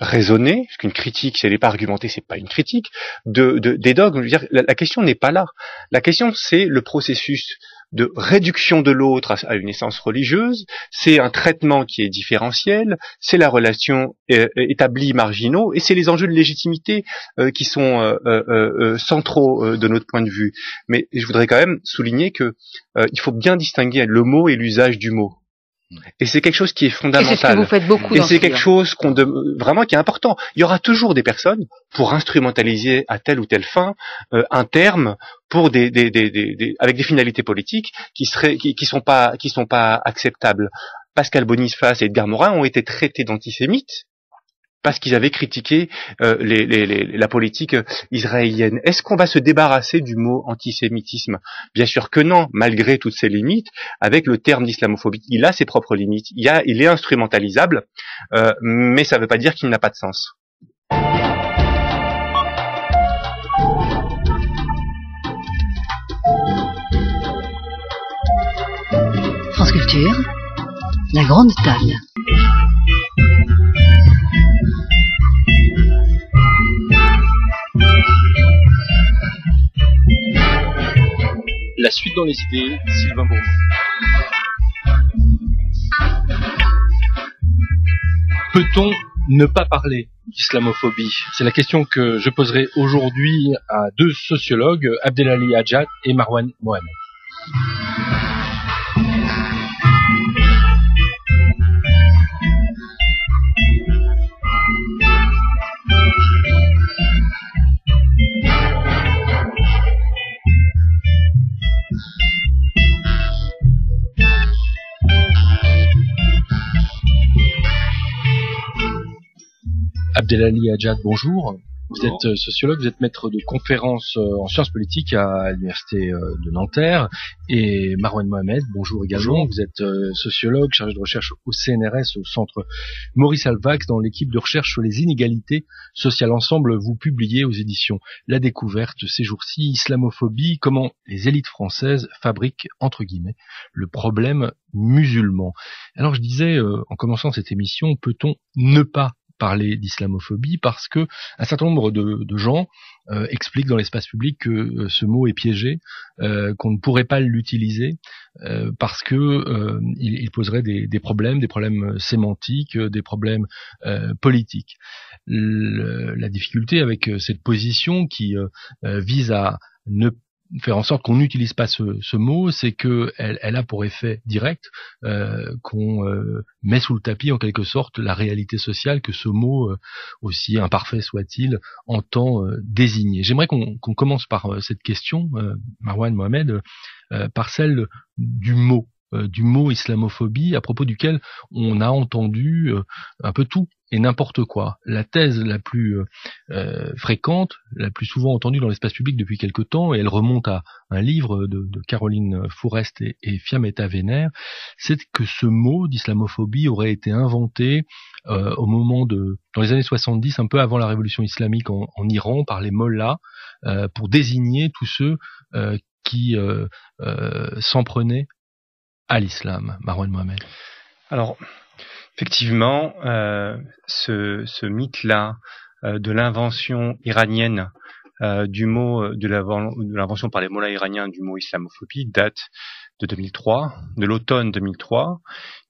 raisonnée, parce qu'une critique, si elle n'est pas argumentée, c'est pas une critique, de, des dogmes. la, question n'est pas là. La question, c'est le processus de réduction de l'autre à, une essence religieuse, c'est un traitement qui est différentiel, c'est la relation euh, établie marginaux, et c'est les enjeux de légitimité euh, qui sont euh, centraux de notre point de vue. Mais je voudrais quand même souligner que il faut bien distinguer le mot et l'usage du mot. Et c'est quelque chose qui est fondamental. Et c'est ce que vous faites beaucoup. Et c'est quelque chose qu'on vraiment qui est important. Il y aura toujours des personnes pour instrumentaliser à telle ou telle fin euh, un terme pour des, des, des, des, avec des finalités politiques qui seraient qui, qui sont pas qui sont pas acceptables. Pascal Boniface et Edgar Morin ont été traités d'antisémites parce qu'ils avaient critiqué euh, les, les, la politique israélienne. Est-ce qu'on va se débarrasser du mot antisémitisme? Bien sûr que non, malgré toutes ses limites, avec le terme d'islamophobie. Il a ses propres limites, il, a, il est instrumentalisable, euh, mais ça ne veut pas dire qu'il n'a pas de sens. France Culture, la grande table. Suite dans les idées, Sylvain Bourmont. Peut-on ne pas parler d'islamophobie? C'est la question que je poserai aujourd'hui à deux sociologues, Abdelali Hadjat et Marwan Mohamed. Abdelali Adjad, bonjour. Vous êtes euh, sociologue, vous êtes maître de conférences euh, en sciences politiques à l'université euh, de Nanterre. Et Marwan Mohamed, bonjour également. Vous êtes sociologue, chargé de recherche au CNRS, au centre Maurice Alvax, dans l'équipe de recherche sur les inégalités sociales. Ensemble, vous publiez aux éditions La Découverte ces jours-ci, Islamophobie, comment les élites françaises fabriquent, entre guillemets, le problème musulman. Alors je disais, en commençant cette émission, peut-on ne pas parler d'islamophobie parce que un certain nombre de, gens euh, expliquent dans l'espace public que euh, ce mot est piégé, euh, qu'on ne pourrait pas l'utiliser parce que il, poserait des, problèmes, des problèmes sémantiques, des problèmes politiques. la difficulté avec cette position qui vise à ne faire en sorte qu'on n'utilise pas ce, ce mot, c'est que elle, elle, a pour effet direct euh, qu'on euh, met sous le tapis en quelque sorte la réalité sociale que ce mot, euh, aussi imparfait soit-il, entend euh, désigner. J'aimerais qu'on commence par cette question, Marwan Mohamed, par celle du mot du mot islamophobie, à propos duquel on a entendu un peu tout et n'importe quoi. La thèse la plus euh, euh, fréquente, la plus souvent entendue dans l'espace public depuis quelque temps, et elle remonte à un livre de, Caroline Fourest et, et Fiametta Vénère, c'est que ce mot d'islamophobie aurait été inventé euh, au moment de, dans les années 70, un peu avant la révolution islamique en, Iran, par les mollahs, pour désigner tous ceux qui s'en prenaient à l'islam, Marwan Mohamed. Alors, effectivement, euh, ce, mythe-là euh, de l'invention iranienne euh, du mot, de l'invention par les mollahs iraniens du mot islamophobie date de 2003, de l'automne 2003.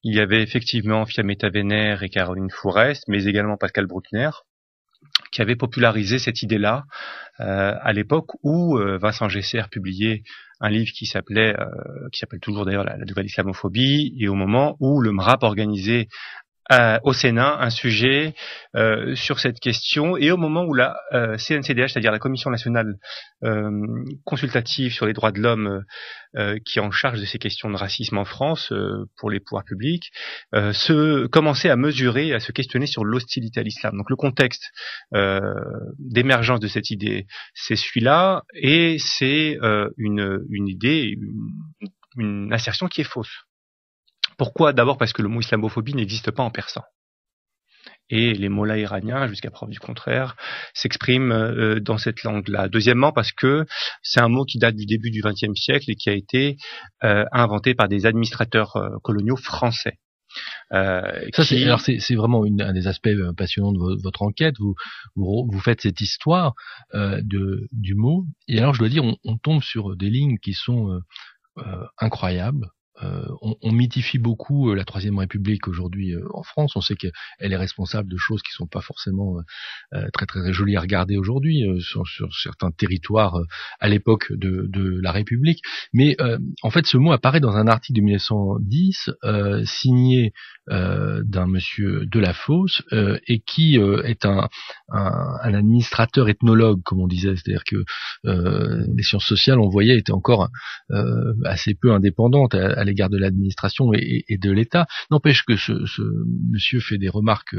Il y avait effectivement Fiametta Vénère et Caroline Fourest, mais également Pascal Bruckner, qui avaient popularisé cette idée-là euh, à l'époque où euh, Vincent Gesser publiait un livre qui s'appelait, euh, qui s'appelle toujours d'ailleurs la, nouvelle islamophobie, et au moment où le MRAP organisait au Sénat un sujet euh, sur cette question et au moment où la euh, CNCDH, c'est-à-dire la Commission nationale euh, consultative sur les droits de l'homme qui est en charge de ces questions de racisme en France pour les pouvoirs publics, se commençait à mesurer, à se questionner sur l'hostilité à l'islam. Donc le contexte d'émergence de cette idée, c'est celui-là et c'est une, une idée, une, une assertion qui est fausse. Pourquoi? D'abord parce que le mot islamophobie n'existe pas en persan. Et les mollahs iraniens, jusqu'à preuve du contraire, s'expriment euh, dans cette langue-là. Deuxièmement, parce que c'est un mot qui date du début du XXe siècle et qui a été euh, inventé par des administrateurs euh, coloniaux français. Ça, c'est, alors c'est, vraiment un des aspects passionnants de votre enquête. Vous, vous, faites cette histoire de, du mot, et alors je dois dire, on, on tombe sur des lignes qui sont incroyables. Euh, on, on, mythifie beaucoup euh, la Troisième République aujourd'hui euh, en France. On sait qu'elle est responsable de choses qui sont pas forcément très très jolies à regarder aujourd'hui sur, sur, certains territoires à l'époque de, de, la République. Mais en fait, ce mot apparaît dans un article de 1910 signé d'un monsieur Delafosse et qui est un, un, un, administrateur ethnologue, comme on disait, c'est-à-dire que les sciences sociales, on voyait, étaient encore assez peu indépendantes à, à l'égard de l'administration et, de l'État. N'empêche que ce, monsieur fait des remarques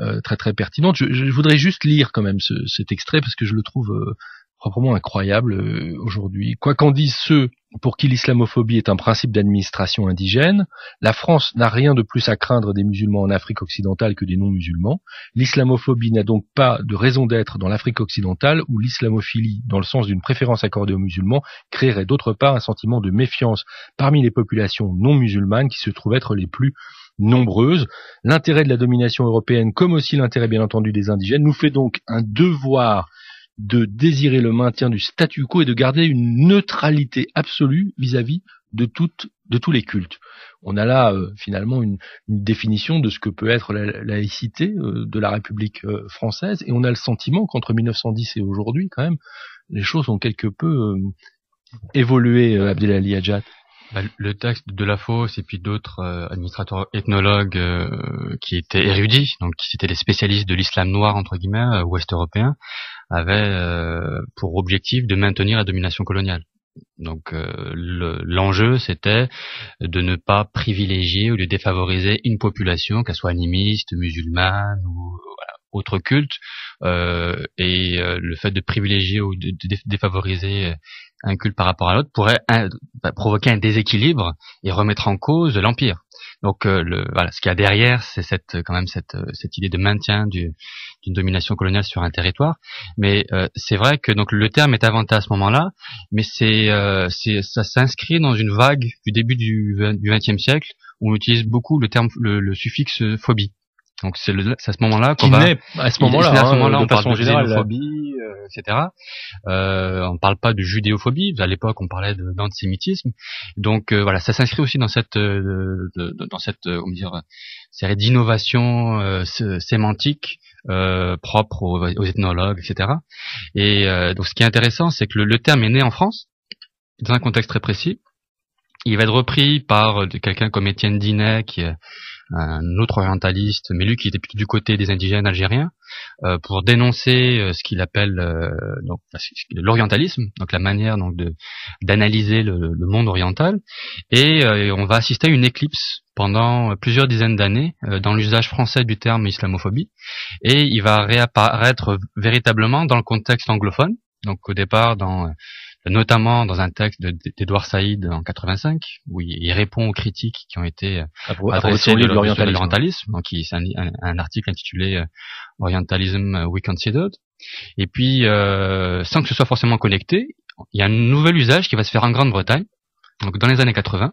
euh, très très pertinentes. Je, voudrais juste lire quand même cet extrait parce que je le trouve euh, proprement incroyable euh, aujourd'hui. Quoi qu'en disent ceux pour qui l'islamophobie est un principe d'administration indigène, la France n'a rien de plus à craindre des musulmans en Afrique occidentale que des non-musulmans. L'islamophobie n'a donc pas de raison d'être dans l'Afrique occidentale où l'islamophilie, dans le sens d'une préférence accordée aux musulmans, créerait d'autre part un sentiment de méfiance parmi les populations non musulmanes qui se trouvent être les plus nombreuses. L'intérêt de la domination européenne, comme aussi l'intérêt bien entendu des indigènes, nous fait donc un devoir de désirer le maintien du statu quo et de garder une neutralité absolue vis-à-vis de toutes de tous les cultes. On a là euh, finalement une, définition de ce que peut être la, laïcité euh, de la République euh, française et on a le sentiment qu'entre 1910 et aujourd'hui quand même les choses ont quelque peu évolué Abdelali Hadjat. Bah, le texte de La Fosse et puis d'autres administrateurs ethnologues qui étaient érudits, donc qui étaient des spécialistes de l'islam noir entre guillemets, ouest européen, avait euh, pour objectif de maintenir la domination coloniale. Donc euh, l'enjeu c'était de ne pas privilégier ou de défavoriser une population, qu'elle soit animiste, musulmane ou autre culte, euh, et le fait de privilégier ou de, défavoriser un culte par rapport à l'autre pourrait bah, provoquer un déséquilibre et remettre en cause l'empire. Donc euh, le, voilà, ce qu'il y a derrière, c'est cette quand même cette, euh, cette idée de maintien d'une domination coloniale sur un territoire. Mais euh, c'est vrai que donc le terme est inventé à ce moment-là, mais c'est ça s'inscrit dans une vague du début du XXe siècle où on utilise beaucoup le terme le suffixe phobie. Donc c'est à ce moment-là qu'on va à ce moment-là, à ce moment-là, on parle de xénophobie, euh, etc. Euh, on parle pas de judéophobie. À l'époque, on parlait d'antisémitisme. Donc euh, voilà, ça s'inscrit aussi dans cette euh, dans cette on dire série d'innovations sémantiques propres aux, ethnologues, etc. Et donc ce qui est intéressant, c'est que le, le terme est né en France dans un contexte très précis. Il va être repris par quelqu'un comme Étienne Dinet, qui un autre orientaliste, mais lui qui était plutôt du côté des indigènes algériens, euh, pour dénoncer euh, ce qu'il appelle euh, donc l'orientalisme, donc la manière donc de d'analyser le, monde oriental, et on va assister à une éclipse pendant plusieurs dizaines d'années dans l'usage français du terme islamophobie et il va réapparaître véritablement dans le contexte anglophone. Donc au départ dans notamment dans un texte d'Edouard Saïd en 85, où il, répond aux critiques qui ont été adressées de l'orientalisme. Donc c'est un, article intitulé Orientalism We Considered. Et puis, euh, sans que ce soit forcément connecté, il y a un nouvel usage qui va se faire en Grande-Bretagne, donc dans les années 80,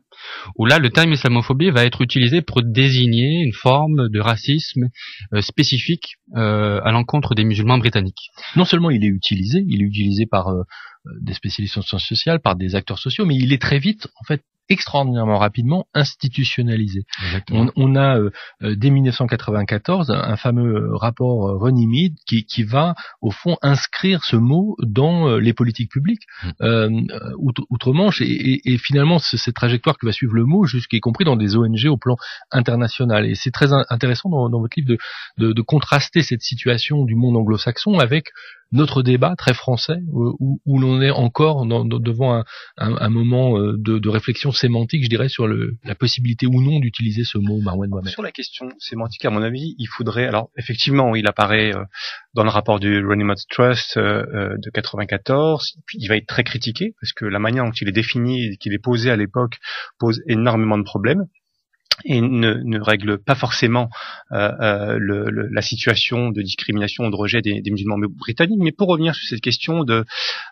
où là le terme islamophobie va être utilisé pour désigner une forme de racisme euh, spécifique euh, à l'encontre des musulmans britanniques. Non seulement il est utilisé, il est utilisé par des spécialistes en sciences sociales, par des acteurs sociaux, mais il est très vite en fait extraordinairement rapidement institutionnalisé. On, on, a euh, euh, dès 1994 un fameux euh, rapport Renimid qui, qui, va au fond inscrire ce mot dans les politiques publiques mmh. outre-Manche et, et, finalement c'est cette trajectoire qui va suivre le mot jusqu'y compris dans des ONG au plan international. Et c'est très intéressant dans, dans, votre livre de, de, de contraster cette situation du monde anglo-saxon avec notre débat très français où, où l'on est encore dans, devant un, un, un moment euh, de, de, réflexion sémantique, je dirais, sur le, la possibilité ou non d'utiliser ce mot Marwan Mohamed. Sur la question sémantique, à mon avis, il faudrait, alors effectivement, il apparaît euh, dans le rapport du Ronnie Trust euh, de 94, il va être très critiqué parce que la manière dont il est défini, qu'il est posé à l'époque, pose énormément de problèmes et ne, ne, règle pas forcément euh, euh, le, la situation de discrimination ou de rejet des, des, musulmans britanniques. Mais pour revenir sur cette question de,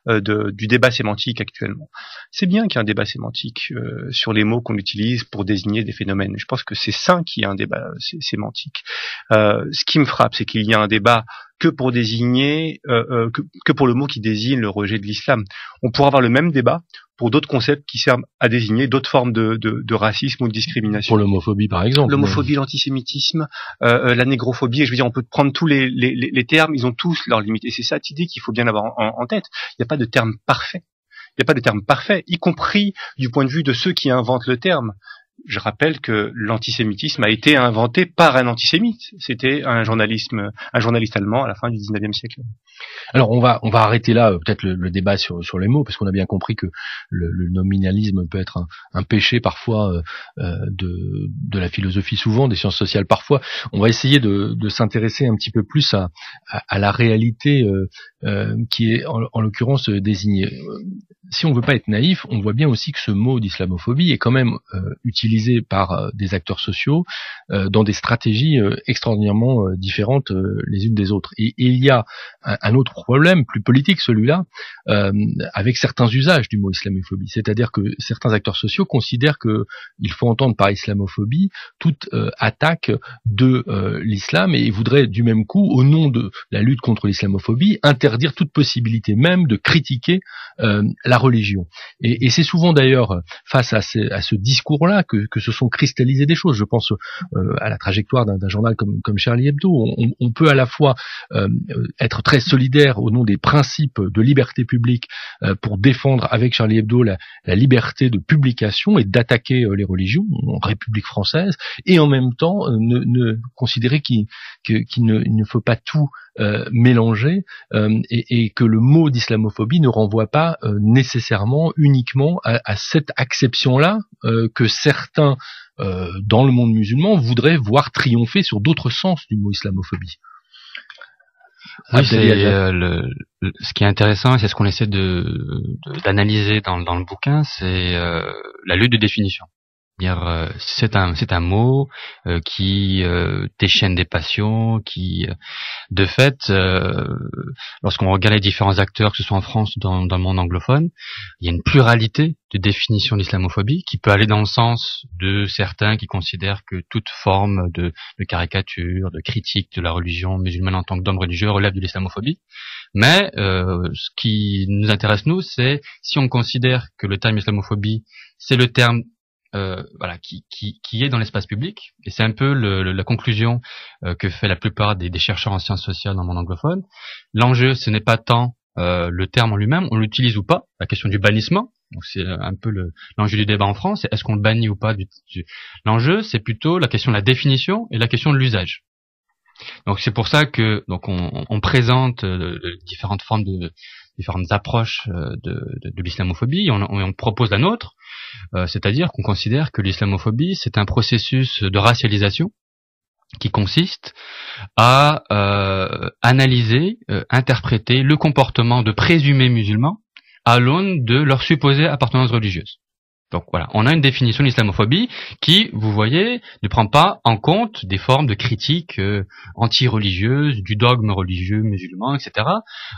euh, de du débat sémantique actuellement, c'est bien qu'il y ait un débat sémantique euh, sur les mots qu'on utilise pour désigner des phénomènes. Je pense que c'est sain qu'il y ait un débat sémantique. Euh, ce qui me frappe, c'est qu'il y a un débat que pour désigner, que, que pour le mot qui désigne le rejet de l'islam. On pourra avoir le même débat pour d'autres concepts qui servent à désigner d'autres formes de, de, de, racisme ou de discrimination. Pour l'homophobie, par exemple. L'homophobie, l'antisémitisme, euh, euh, la négrophobie. Et je veux dire, on peut prendre tous les, les, les termes, ils ont tous leurs limites. Et c'est cette idée qu'il faut bien avoir en, en tête. Il n'y a pas de terme parfait. Il n'y a pas de terme parfait, y compris du point de vue de ceux qui inventent le terme je rappelle que l'antisémitisme a été inventé par un antisémite. C'était un journalisme, un journaliste allemand à la fin du 19e siècle. Alors on va on va arrêter là euh, peut-être le, débat sur sur les mots parce qu'on a bien compris que le, le nominalisme peut être un, un péché parfois euh, euh, de de la philosophie souvent des sciences sociales parfois. On va essayer de, de s'intéresser un petit peu plus à à, à la réalité euh, qui est en, en l'occurrence désignée. Si on veut pas être naïf, on voit bien aussi que ce mot d'islamophobie est quand même utilisé par des acteurs sociaux dans des stratégies extraordinairement différentes les unes des autres. Et, il y a un, autre problème, plus politique celui-là, euh, avec certains usages du mot islamophobie. C'est-à-dire que certains acteurs sociaux considèrent qu'il faut entendre par islamophobie toute euh, attaque de euh, l'islam et voudraient du même coup, au nom de la lutte contre l'islamophobie, interdire toute possibilité même de critiquer la religion. Et, c'est souvent d'ailleurs face à, ce discours-là que, que, se sont cristallisées des choses. Je pense à la trajectoire d'un journal comme, comme Charlie Hebdo. On, peut à la fois être très solidaire au nom des principes de liberté publique euh, pour défendre avec Charlie Hebdo la, liberté de publication et d'attaquer euh, les religions en République française, et en même temps euh, ne, considérer qu'il ne, faut pas tout mélanger et, que le mot d'islamophobie ne renvoie pas nécessairement uniquement à, cette acception-là que certains dans le monde musulman voudraient voir triompher sur d'autres sens du mot islamophobie. Oui, euh, le, ce qui est intéressant, et c'est ce qu'on essaie de d'analyser dans, dans le bouquin, c'est euh, la lutte de définition. Euh, c'est un un mot euh, qui euh, déchaîne des passions, qui de fait, lorsqu'on regarde les différents acteurs, que ce soit en France ou dans, le monde anglophone, il y a une pluralité de définitions d'islamophobie qui peut aller dans le sens de certains qui considèrent que toute forme de, caricature, de critique de la religion musulmane en tant que religieux relève de l'islamophobie. Mais ce qui nous intéresse nous, c'est si on considère que le terme islamophobie c'est le terme euh, voilà, qui, qui, qui, est dans l'espace public. Et c'est un peu le, la conclusion euh, que fait la plupart des, des, chercheurs en sciences sociales dans le monde anglophone. L'enjeu, ce n'est pas tant euh, le terme en lui-même, on l'utilise ou pas, la question du bannissement. C'est un peu l'enjeu du débat en France, est-ce qu'on le bannit ou pas du, L'enjeu, c'est plutôt la question de la définition et la question de l'usage. Donc c'est pour ça que donc on, on présente euh, différentes formes de différentes approches de, de, de l'islamophobie, on, on propose la nôtre, c'est-à-dire qu'on considère que l'islamophobie c'est un processus de racialisation qui consiste à analyser, interpréter le comportement de présumés musulmans à l'aune de leur supposée appartenance religieuse. Donc voilà, on a une définition de l'islamophobie qui, vous voyez, ne prend pas en compte des formes de critique euh, anti-religieuses, du dogme religieux musulman, etc.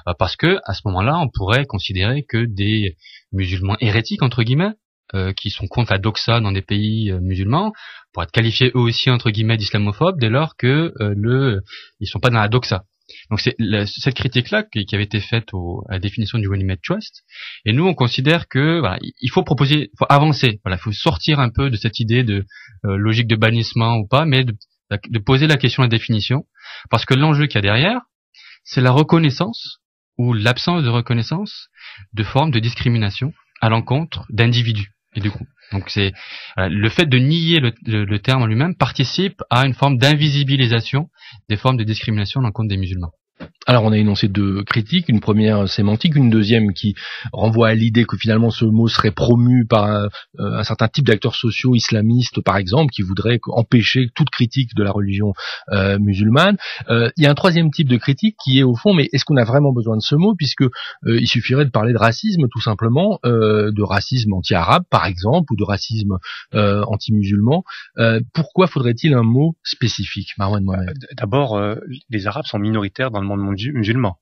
Euh, parce que à ce moment-là, on pourrait considérer que des musulmans hérétiques entre guillemets, euh, qui sont contre la doxa dans des pays musulmans, pourraient être qualifiés eux aussi entre guillemets d'islamophobes dès lors que le ils sont pas dans la doxa. Donc c'est cette critique-là qui, avait été faite à la définition du One Trust. Et nous, on considère que il faut proposer, faut avancer. Voilà, il faut sortir un peu de cette idée de euh, logique de bannissement ou pas, mais de, de poser la question de la définition, parce que l'enjeu qu'il y a derrière, c'est la reconnaissance ou l'absence de reconnaissance de formes de discrimination à l'encontre d'individus et de groupes. Donc c'est le fait de nier le, terme en lui-même participe à une forme d'invisibilisation des formes de discrimination à l'encontre des musulmans. Alors on a énoncé deux critiques, une première sémantique, une deuxième qui renvoie à l'idée que finalement ce mot serait promu par un, euh, certain type d'acteurs sociaux islamistes par exemple, qui voudraient empêcher toute critique de la religion euh, musulmane. Euh, il y a un troisième type de critique qui est au fond, mais est-ce qu'on a vraiment besoin de ce mot puisque il suffirait de parler de racisme tout simplement, de racisme anti-arabe par exemple, ou de racisme anti-musulman. pourquoi faudrait-il un mot spécifique, Marwan D'abord, les Arabes sont minoritaires dans le monde musulman.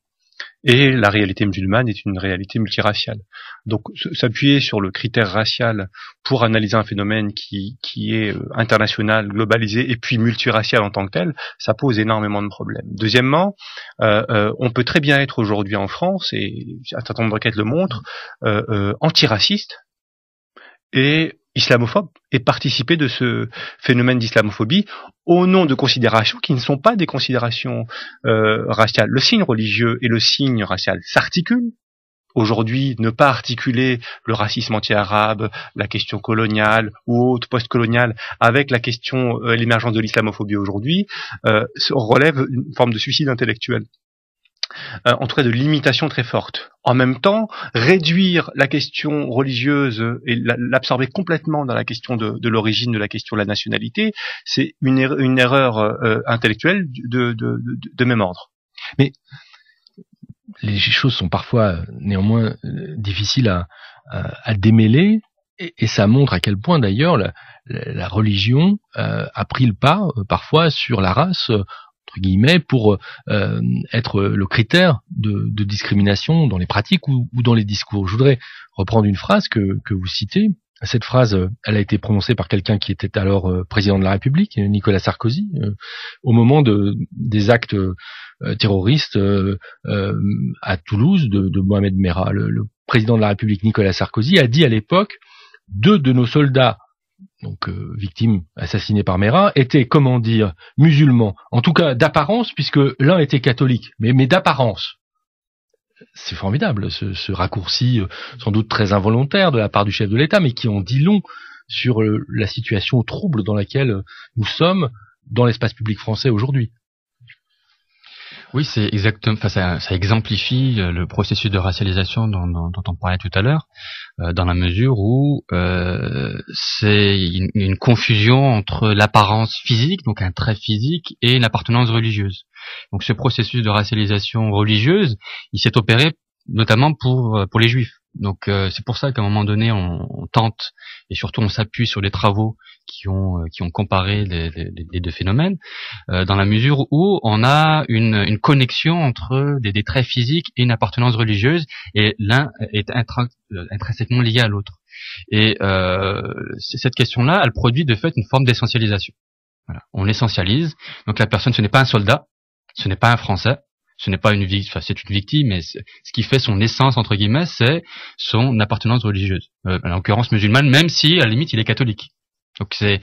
Et la réalité musulmane est une réalité multiraciale. Donc s'appuyer sur le critère racial pour analyser un phénomène qui, qui est euh, international, globalisé et puis multiracial en tant que tel, ça pose énormément de problèmes. Deuxièmement, euh, euh, on peut très bien être aujourd'hui en France, et un certain nombre d'enquêtes le montrent, antiraciste et islamophobe et participer de ce phénomène d'islamophobie au nom de considérations qui ne sont pas des considérations euh, raciales. Le signe religieux et le signe racial s'articulent. Aujourd'hui, ne pas articuler le racisme anti-arabe, la question coloniale ou autre post-coloniale avec la question, euh, l'émergence de l'islamophobie aujourd'hui, euh, relève une forme de suicide intellectuel. Euh, en tout cas de limitation très forte. En même temps, réduire la question religieuse et l'absorber complètement dans la question de, l'origine de la question de la nationalité, c'est une, erreur, une erreur euh, intellectuelle de, même ordre. Mais les choses sont parfois néanmoins euh, difficiles à, démêler, et, ça montre à quel point d'ailleurs la, religion a pris le pas parfois sur la race guillemets pour euh, être le critère de, discrimination dans les pratiques ou, dans les discours. Je voudrais reprendre une phrase que, vous citez. Cette phrase, elle a été prononcée par quelqu'un qui était alors euh, président de la République, Nicolas Sarkozy, euh, au moment de, des actes terroristes à Toulouse de Mohamed Merah. le président de la République, Nicolas Sarkozy, a dit à l'époque deux de nos soldats donc euh, victime assassinée par Mera, était, comment dire, musulman, en tout cas d'apparence, puisque l'un était catholique, mais, d'apparence. C'est formidable, ce, raccourci euh, sans doute très involontaire de la part du chef de l'État, mais qui en dit long sur euh, la situation trouble dans laquelle nous sommes dans l'espace public français aujourd'hui. Oui, c'est exactement. Enfin, ça, ça, exemplifie euh, le processus de racialisation dont, on parlait tout à l'heure, euh, dans la mesure où euh, c'est une, une, confusion entre l'apparence physique, donc un trait physique, et une appartenance religieuse. Donc, ce processus de racialisation religieuse, il s'est opéré notamment pour pour les juifs. Donc euh, c'est pour ça qu'à un moment donné, on, tente et surtout on s'appuie sur les travaux qui ont euh, qui ont comparé les, les, deux phénomènes, euh, dans la mesure où on a une, une connexion entre des, des, traits physiques et une appartenance religieuse, et l'un est intrinsèquement lié à l'autre. Et cette question-là, elle produit de fait une forme d'essentialisation. Voilà. On essentialise. Donc la personne, ce n'est pas un soldat, ce n'est pas un Français, ce n'est pas une victime, enfin c'est une victime, mais ce qui fait son essence entre guillemets, c'est son appartenance religieuse, euh, en l'occurrence musulmane, même si à la limite il est catholique. Donc c'est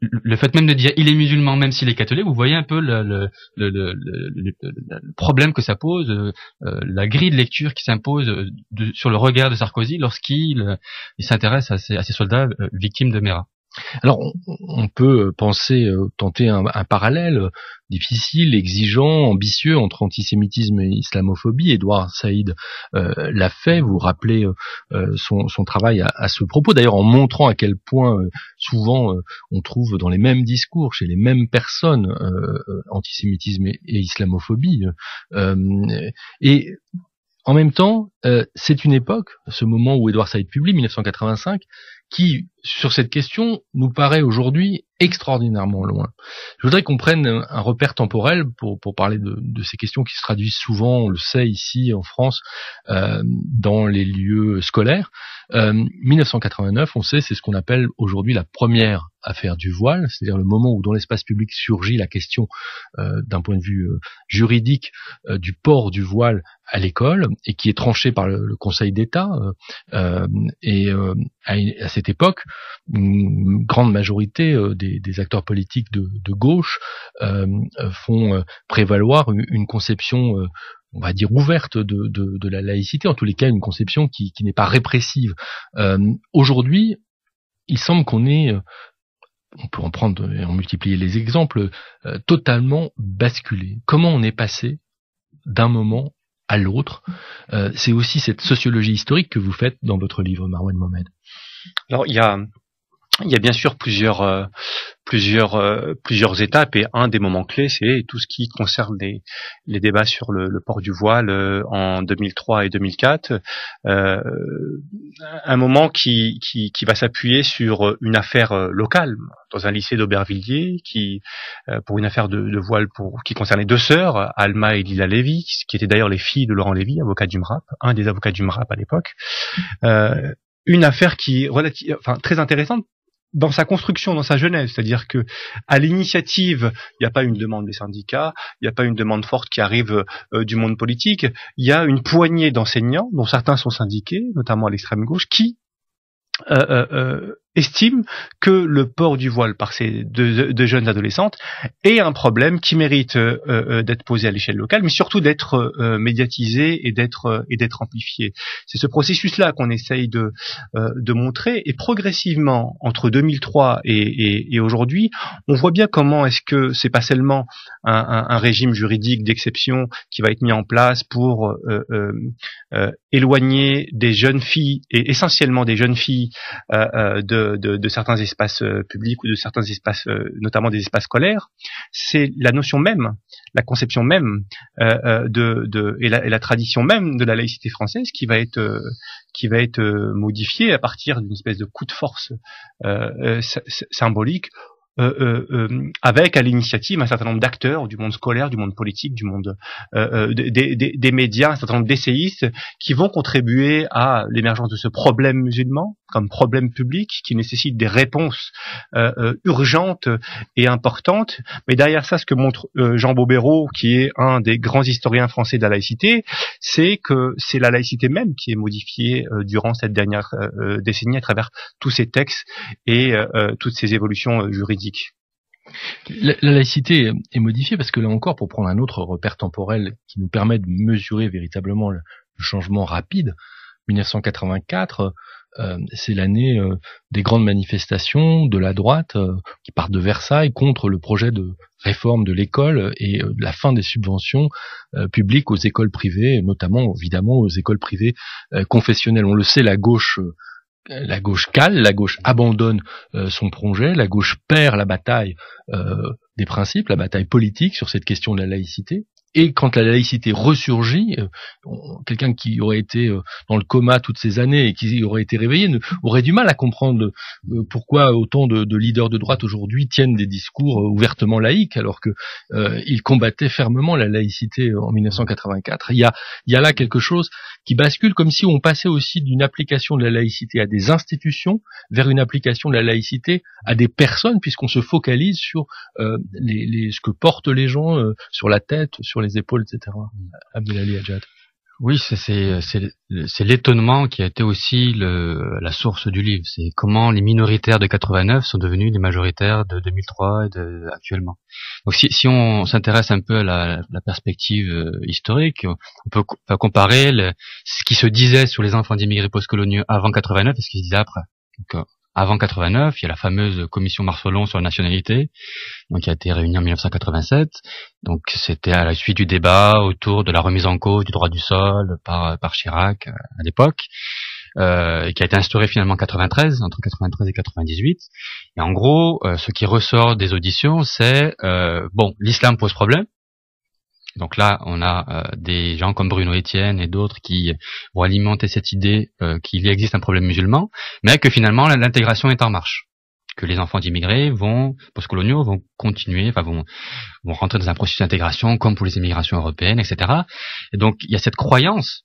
le fait même de dire il est musulman même s'il est catholique, vous voyez un peu le, le, le, le problème que ça pose, euh, la grille de lecture qui s'impose sur le regard de Sarkozy lorsqu'il il s'intéresse à, à, ces soldats euh, victimes de Mera. Alors, on, peut penser, euh, tenter un, parallèle difficile, exigeant, ambitieux entre antisémitisme et islamophobie. Édouard Saïd euh, l'a fait. Vous rappelez euh, son, travail à, ce propos, d'ailleurs en montrant à quel point souvent on trouve dans les mêmes discours, chez les mêmes personnes, antisémitisme et, et islamophobie. et en même temps, c'est une époque, ce moment où Édouard Saïd publie, 1985, qui, sur cette question, nous paraît aujourd'hui extraordinairement loin. Je voudrais qu'on prenne un repère temporel pour, pour parler de, de, ces questions qui se traduisent souvent, on le sait ici en France, euh, dans les lieux scolaires. Euh, 1989, on sait, c'est ce qu'on appelle aujourd'hui la première affaire du voile, c'est-à-dire le moment où dans l'espace public surgit la question euh, d'un point de vue euh, juridique euh, du port du voile à l'école et qui est tranché par le, Conseil d'État. et à, à, cette époque, une grande majorité des des, acteurs politiques de, gauche euh, font euh, prévaloir une, conception euh, on va dire ouverte de, la laïcité, en tous les cas une conception qui, n'est pas répressive. Aujourd'hui, il semble qu'on est, on peut en prendre et en multiplier les exemples, totalement basculé. Comment on est passé d'un moment à l'autre? C'est aussi cette sociologie historique que vous faites dans votre livre, Marwan Mohamed. Alors il y a il y a bien sûr plusieurs euh, plusieurs euh, plusieurs étapes et un des moments clés c'est tout ce qui concerne les débats sur le, port du voile euh, en 2003 et 2004 un moment qui qui, qui va s'appuyer sur une affaire locale dans un lycée d'Aubervilliers qui pour une affaire de, de, voile pour qui concernait deux sœurs Alma et Lila Lévy qui étaient d'ailleurs les filles de Laurent Lévy avocat du MRAP un des avocats du MRAP à l'époque une affaire qui relative, enfin très intéressante dans sa construction, dans sa genèse, c'est-à-dire que à l'initiative, il n'y a pas une demande des syndicats, il n'y a pas une demande forte qui arrive euh, du monde politique, il y a une poignée d'enseignants, dont certains sont syndiqués, notamment à l'extrême gauche, qui euh, euh, euh estime que le port du voile par ces deux, jeunes adolescentes est un problème qui mérite euh, euh, d'être posé à l'échelle locale, mais surtout d'être euh, médiatisé et d'être et d'être amplifié. C'est ce processus-là qu'on essaye de de montrer, et progressivement entre 2003 et, aujourd'hui, on voit bien comment est-ce que c'est pas seulement un, un, régime juridique d'exception qui va être mis en place pour éloigner des jeunes filles et essentiellement des jeunes filles de de, certains espaces euh, publics ou de certains espaces, euh, notamment des espaces scolaires, c'est la notion même, la conception même euh, de, et, la, tradition même de la laïcité française qui va être qui va être modifiée à partir d'une espèce de coup de force symbolique euh, euh, euh, avec à l'initiative un certain nombre d'acteurs du monde scolaire, du monde politique, du monde des, des, des, médias, un certain nombre d'essayistes qui vont contribuer à l'émergence de ce problème musulman comme problème public qui nécessite des réponses urgentes et importantes. Mais derrière ça, ce que montre Jean Bobéro, qui est un des grands historiens français de la laïcité, c'est que c'est la laïcité même qui est modifiée durant cette dernière décennie à travers tous ces textes et toutes ces évolutions juridiques la, laïcité est modifiée parce que là encore, pour prendre un autre repère temporel qui nous permet de mesurer véritablement le, changement rapide, 1984, euh, c'est l'année euh, des grandes manifestations de la droite euh, qui partent de Versailles contre le projet de réforme de l'école et la fin des subventions publiques aux écoles privées, notamment évidemment aux écoles privées confessionnelles. On le sait, la gauche la gauche cale, la gauche abandonne euh, son projet, la gauche perd la bataille euh, des principes, la bataille politique sur cette question de la laïcité. Et quand la laïcité ressurgit, euh, quelqu'un qui aurait été euh, dans le coma toutes ces années et qui aurait été réveillé aurait du mal à comprendre euh, pourquoi autant de, leaders de droite aujourd'hui tiennent des discours ouvertement laïques alors que ils combattaient fermement la laïcité en 1984. Il y a, là quelque chose qui bascule comme si on passait aussi d'une application de la laïcité à des institutions vers une application de la laïcité à des personnes puisqu'on se focalise sur ce que portent les gens sur la tête, sur les épaules, etc. Abdelali Adjad. Oui, c'est l'étonnement qui a été aussi le, la source du livre. C'est comment les minoritaires de 89 sont devenus les majoritaires de 2003 et de, actuellement. Donc si, si on s'intéresse un peu à la, la perspective euh, historique, on peut comparer le, ce qui se disait sur les enfants d'immigrés postcoloniaux avant 89 et ce qui se disait après. Donc, euh, avant 89, il y a la fameuse commission Marcelon sur la nationalité, donc qui a été réunie en 1987. Donc c'était à la suite du débat autour de la remise en cause du droit du sol par, par Chirac à l'époque. Euh, qui a été instauré finalement en 93, entre 93 et 98. Et en gros, euh, ce qui ressort des auditions, c'est euh, bon, l'islam pose problème. Donc là, on a des gens comme Bruno Etienne et d'autres qui vont alimenter cette idée qu'il existe un problème musulman, mais que finalement l'intégration est en marche que les enfants d'immigrés vont, postcoloniaux, vont continuer, enfin vont, vont rentrer dans un processus d'intégration comme pour les immigrations européennes, etc. Et donc il y a cette croyance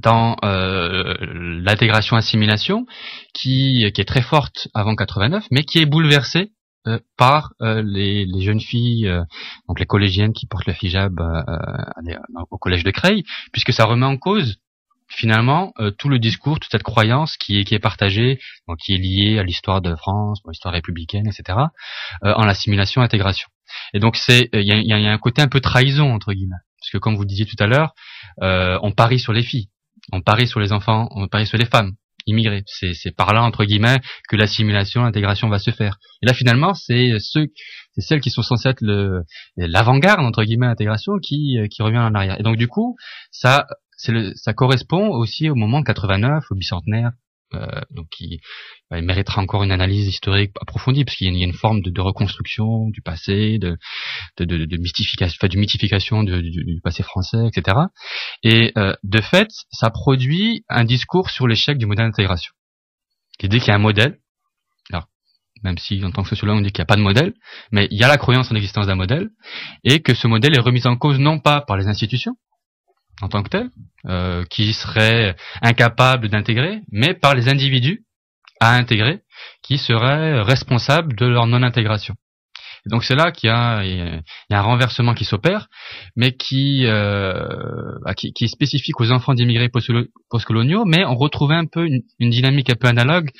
dans euh, l'intégration-assimilation qui, qui est très forte avant 89, mais qui est bouleversée euh, par euh, les, les, jeunes filles, euh, donc les collégiennes qui portent le hijab au collège de Creil, puisque ça remet en cause finalement tout le discours, toute cette croyance qui est, qui est partagée, donc qui est liée à l'histoire de France, à l'histoire républicaine, etc., en l'assimilation-intégration. Et donc c'est, il y a, y a, un côté un peu trahison entre guillemets, parce que comme vous disiez tout à l'heure, on parie sur les filles on parie sur les enfants, on parie sur les femmes immigrées. C'est par là entre guillemets que l'assimilation, l'intégration va se faire. Et là finalement, c'est ceux, c'est celles qui sont censées être l'avant-garde entre guillemets l'intégration qui qui revient en arrière. Et donc du coup, ça le, ça correspond aussi au moment 89, au bicentenaire euh, donc qui bah, il mériterait encore une analyse historique approfondie parce qu'il y, a une forme de, reconstruction du passé, de, de, de, mystification, enfin, de mythification du, passé français, etc. Et euh, de fait, ça produit un discours sur l'échec du modèle d'intégration. L'idée qu'il y a un modèle, alors même si en tant que sociologue on dit qu'il n'y a pas de modèle, mais il y a la croyance en l'existence d'un modèle, et que ce modèle est remis en cause non pas par les institutions, en tant que tel, euh, qui seraient incapables d'intégrer, mais par les individus à intégrer, qui seraient responsables de leur non-intégration. donc c'est là qu'il y, a, un renversement qui s'opère, mais qui, euh, bah, est spécifique aux enfants d'immigrés postcoloniaux, mais on retrouvait un peu une, dynamique un peu analogue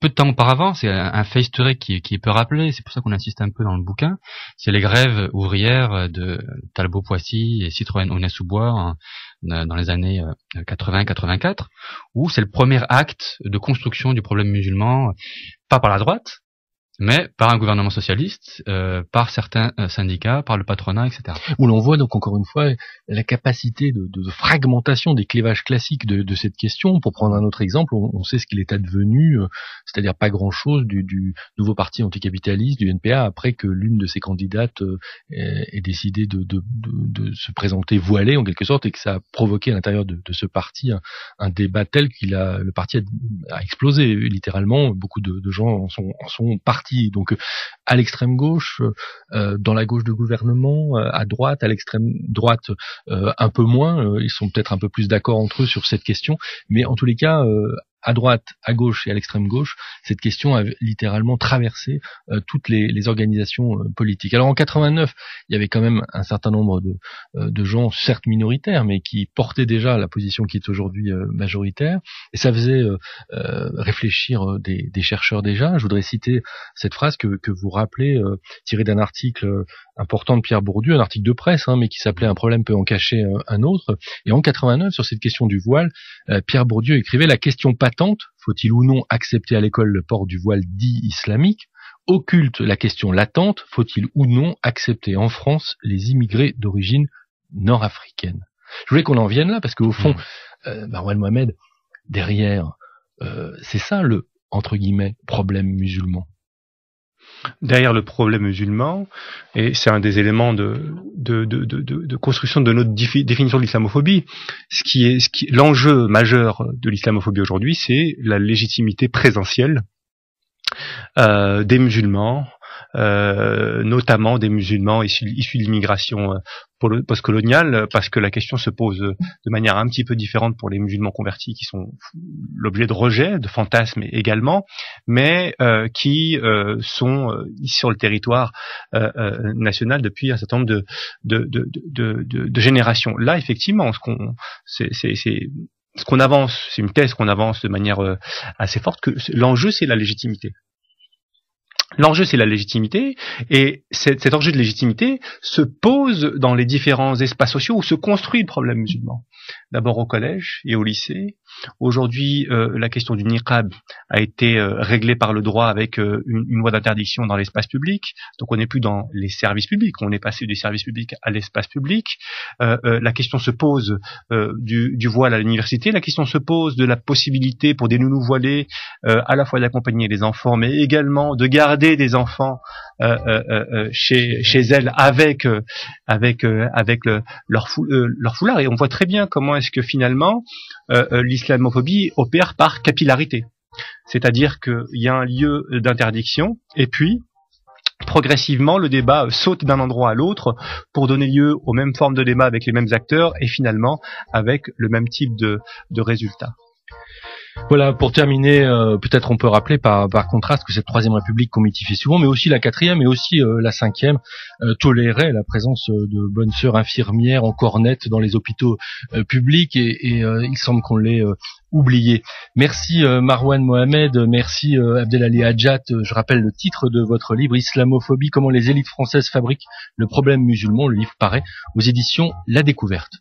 peu de temps auparavant, c'est un fait historique qui, qui peut rappeler, c'est pour ça qu'on insiste un peu dans le bouquin, c'est les grèves ouvrières de Talbot-Poissy et Citroën Aulnay-sous-Bois dans les années 80-84, euh, où c'est le premier acte de construction du problème musulman, pas par la droite, mais par un gouvernement socialiste, euh, par certains euh, syndicats, par le patronat, etc. Où l'on voit donc encore une fois la capacité de, de fragmentation des clivages classiques de, de, cette question. Pour prendre un autre exemple, on, on sait ce qu'il est advenu, euh, c'est-à-dire pas grand-chose du, du, nouveau parti anticapitaliste, du NPA, après que l'une de ses candidates euh, ait décidé de, de, se présenter voilée en quelque sorte, et que ça a provoqué à l'intérieur de, ce parti un, débat tel qu'il a le parti a, a, explosé littéralement. Beaucoup de, gens en sont, en sont partis donc à l'extrême gauche, euh, dans la gauche de gouvernement, euh, à droite, à l'extrême droite, euh, un peu moins. ils sont peut-être un peu plus d'accord entre eux sur cette question, mais en tous les cas, à droite, à gauche et à l'extrême gauche, cette question a littéralement traversé euh, toutes les, les organisations euh, politiques. Alors en 89, il y avait quand même un certain nombre de, euh, de gens, certes minoritaires, mais qui portaient déjà la position qui est aujourd'hui majoritaire, et ça faisait réfléchir des, des, chercheurs déjà. Je voudrais citer cette phrase que, que vous rappelez, tirée d'un article important de Pierre Bourdieu, un article de presse, hein, mais qui s'appelait Un problème peut en cacher un autre. Et en 89, sur cette question du voile, Pierre Bourdieu écrivait la question patente, faut-il ou non accepter à l'école le port du voile dit islamique, occulte la question latente, faut-il ou non accepter en France les immigrés d'origine nord-africaine? Je voulais qu'on en vienne là parce qu'au fond, mmh. euh, Mohamed, derrière, euh, c'est ça le entre guillemets problème musulman? Derrière le problème musulman, et c'est un des éléments de, construction de notre définition de l'islamophobie. Ce qui est, l'enjeu majeur de l'islamophobie aujourd'hui, c'est la légitimité présentielle euh, des musulmans euh, notamment des musulmans issus, de l'immigration euh, postcoloniale, parce que la question se pose de manière un petit peu différente pour les musulmans convertis qui sont l'objet de rejet, de fantasmes également, mais euh, qui sont sur le territoire national depuis un certain nombre de, générations. Là, effectivement, ce qu'on c'est ce qu'on avance, c'est une thèse qu'on avance de manière assez forte, que l'enjeu c'est la légitimité. L'enjeu, c'est la légitimité, et cet, enjeu de légitimité se pose dans les différents espaces sociaux où se construit le problème musulman. D'abord au collège et au lycée, Aujourd'hui, la question du niqab a été réglée par le droit avec une, une loi d'interdiction dans l'espace public. Donc on n'est plus dans les services publics, on est passé du service public à l'espace public. la question se pose du, du voile à l'université, la question se pose de la possibilité pour des nounous voilés à la fois d'accompagner les enfants, mais également de garder des enfants euh, euh, euh, chez, chez elles avec avec avec leur, foulard. Et on voit très bien comment est-ce que finalement l'islamophobie opère par capillarité. C'est-à-dire qu'il y a un lieu d'interdiction, et puis progressivement, le débat saute d'un endroit à l'autre pour donner lieu aux mêmes formes de débat avec les mêmes acteurs et finalement avec le même type de, de résultats. Voilà, pour terminer, euh, peut-être on peut rappeler par, contraste que cette troisième république qu'on mythifie souvent, mais aussi la quatrième et aussi euh, la cinquième, euh, tolérait la présence de bonnes sœurs infirmières en cornette dans les hôpitaux publics et, et il semble qu'on l'ait oublié. Merci Marwan Mohamed, merci Abdelali Hadjat. Je rappelle le titre de votre livre Islamophobie, comment les élites françaises fabriquent le problème musulman. Le livre paraît aux éditions La Découverte.